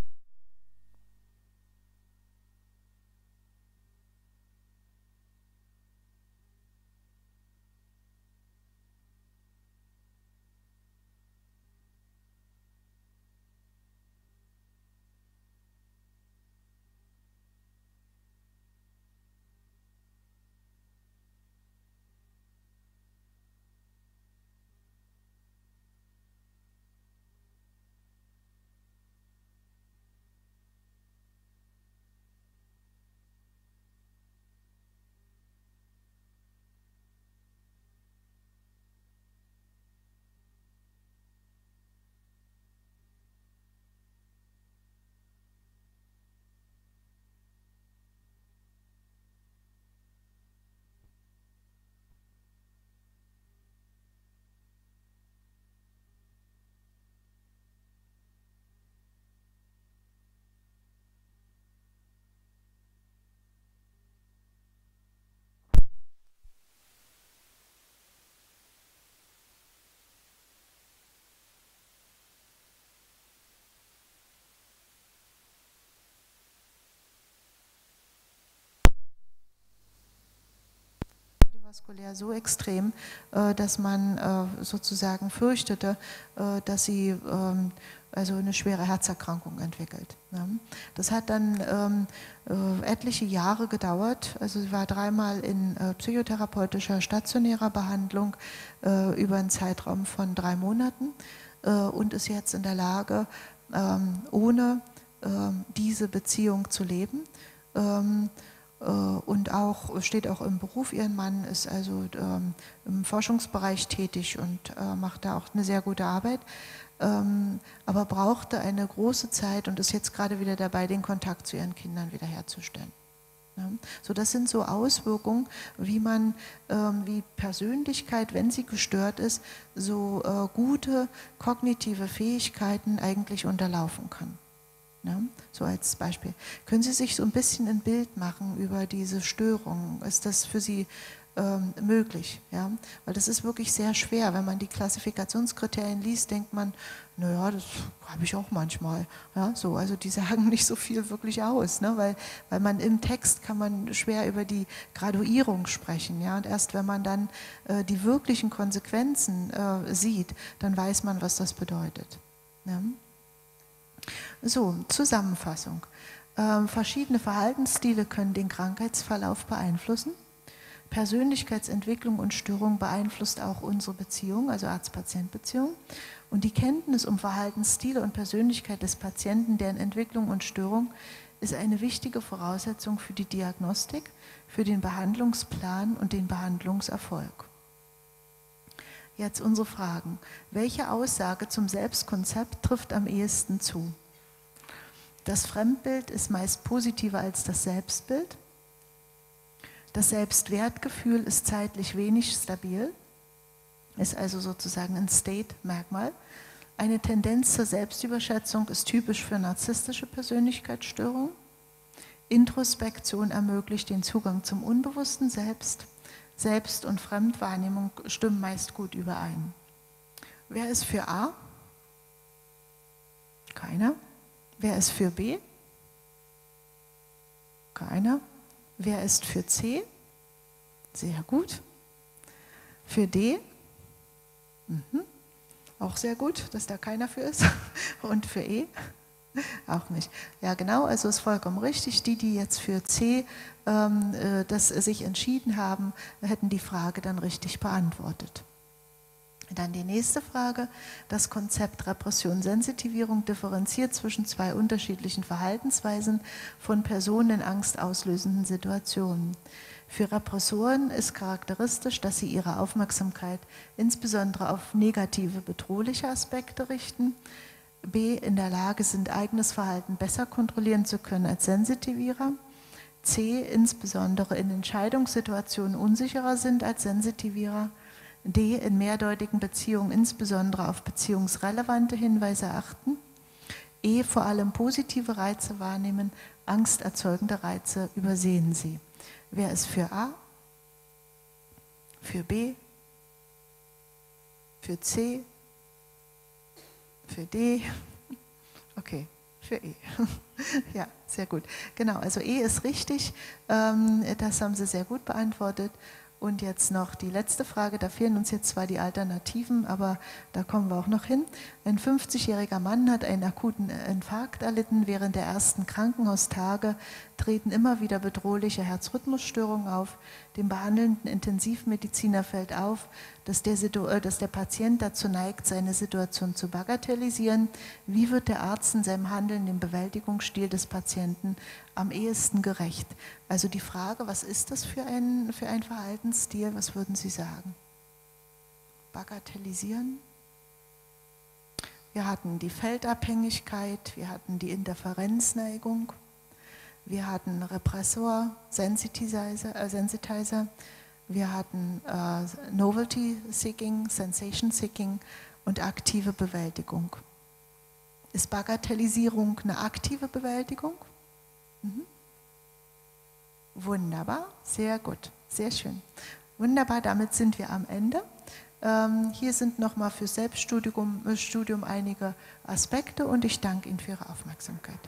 kardiovaskulär so extrem, äh, dass man äh, sozusagen fürchtete, äh, dass sie ähm, also eine schwere Herzerkrankung entwickelt. Das hat dann ähm, etliche Jahre gedauert. Also sie war dreimal in psychotherapeutischer stationärer Behandlung über einen Zeitraum von drei Monaten und ist jetzt in der Lage, ähm, ohne diese Beziehung zu leben. Äh, und auch steht auch im Beruf. Ihr Mann ist also ähm, im Forschungsbereich tätig und äh, macht da auch eine sehr gute Arbeit, ähm, aber brauchte eine große Zeit und ist jetzt gerade wieder dabei, den Kontakt zu ihren Kindern wiederherzustellen. Ja, so, das sind so Auswirkungen, wie man, ähm, wie Persönlichkeit, wenn sie gestört ist, so äh, gute kognitive Fähigkeiten eigentlich unterlaufen kann. Ne? So als Beispiel. Können Sie sich so ein bisschen ein Bild machen über diese Störung? Ist das für Sie ähm, möglich? Ja? Weil das ist wirklich sehr schwer. Wenn man die Klassifikationskriterien liest, denkt man, naja, das habe ich auch manchmal. Ja? So, also die sagen nicht so viel wirklich aus, ne? weil, weil man im Text kann man schwer über die Graduierung sprechen. Ja? Und erst wenn man dann äh, die wirklichen Konsequenzen äh, sieht, dann weiß man, was das bedeutet. Ja? So, Zusammenfassung. Ähm, verschiedene Verhaltensstile können den Krankheitsverlauf beeinflussen. Persönlichkeitsentwicklung und Störung beeinflusst auch unsere Beziehung, also Arzt-Patient-Beziehung. Und die Kenntnis um Verhaltensstile und Persönlichkeit des Patienten, deren Entwicklung und Störung, ist eine wichtige Voraussetzung für die Diagnostik, für den Behandlungsplan und den Behandlungserfolg. Jetzt unsere Fragen. Welche Aussage zum Selbstkonzept trifft am ehesten zu? Das Fremdbild ist meist positiver als das Selbstbild. Das Selbstwertgefühl ist zeitlich wenig stabil, ist also sozusagen ein State-Merkmal. Eine Tendenz zur Selbstüberschätzung ist typisch für narzisstische Persönlichkeitsstörungen. Introspektion ermöglicht den Zugang zum unbewussten Selbst. Selbst- und Fremdwahrnehmung stimmen meist gut überein. Wer ist für A? Keiner. Wer ist für B? Keiner. Wer ist für C? Sehr gut. Für D? Mhm. Auch sehr gut, dass da keiner für ist. Und für E? Auch nicht. Ja, genau, also ist vollkommen richtig. Die, die jetzt für C ähm, äh, das sich entschieden haben, hätten die Frage dann richtig beantwortet. Dann die nächste Frage. Das Konzept Repression-Sensitivierung differenziert zwischen zwei unterschiedlichen Verhaltensweisen von Personen in angstauslösenden Situationen. Für Repressoren ist charakteristisch, dass sie ihre Aufmerksamkeit insbesondere auf negative, bedrohliche Aspekte richten. B. In der Lage sind, eigenes Verhalten besser kontrollieren zu können als Sensitivierer. C. Insbesondere in Entscheidungssituationen unsicherer sind als Sensitivierer. D. In mehrdeutigen Beziehungen insbesondere auf beziehungsrelevante Hinweise achten. E. Vor allem positive Reize wahrnehmen, angsterzeugende Reize übersehen sie. Wer ist für A? Für B? Für C? Für D? Okay, für E. Ja, sehr gut. Genau, also E ist richtig. Ähm, das haben Sie sehr gut beantwortet. Und jetzt noch die letzte Frage, da fehlen uns jetzt zwar die Alternativen, aber da kommen wir auch noch hin. Ein 50-jähriger Mann hat einen akuten Infarkt erlitten. Während der ersten Krankenhaustage treten immer wieder bedrohliche Herzrhythmusstörungen auf. Dem behandelnden Intensivmediziner fällt auf, dass der, äh, dass der Patient dazu neigt, seine Situation zu bagatellisieren. Wie wird der Arzt in seinem Handeln dem Bewältigungsstil des Patienten am ehesten gerecht? Also die Frage, was ist das für ein, für ein Verhaltensstil? Was würden Sie sagen? Bagatellisieren? Wir hatten die Feldabhängigkeit, wir hatten die Interferenzneigung. Wir hatten Repressor, Sensitizer, äh, Sensitizer wir hatten äh, Novelty Seeking, Sensation Seeking und aktive Bewältigung. Ist Bagatellisierung eine aktive Bewältigung? Mhm. Wunderbar, sehr gut, sehr schön. Wunderbar, damit sind wir am Ende. Ähm, hier sind nochmal für Selbststudium Studium einige Aspekte und ich danke Ihnen für Ihre Aufmerksamkeit.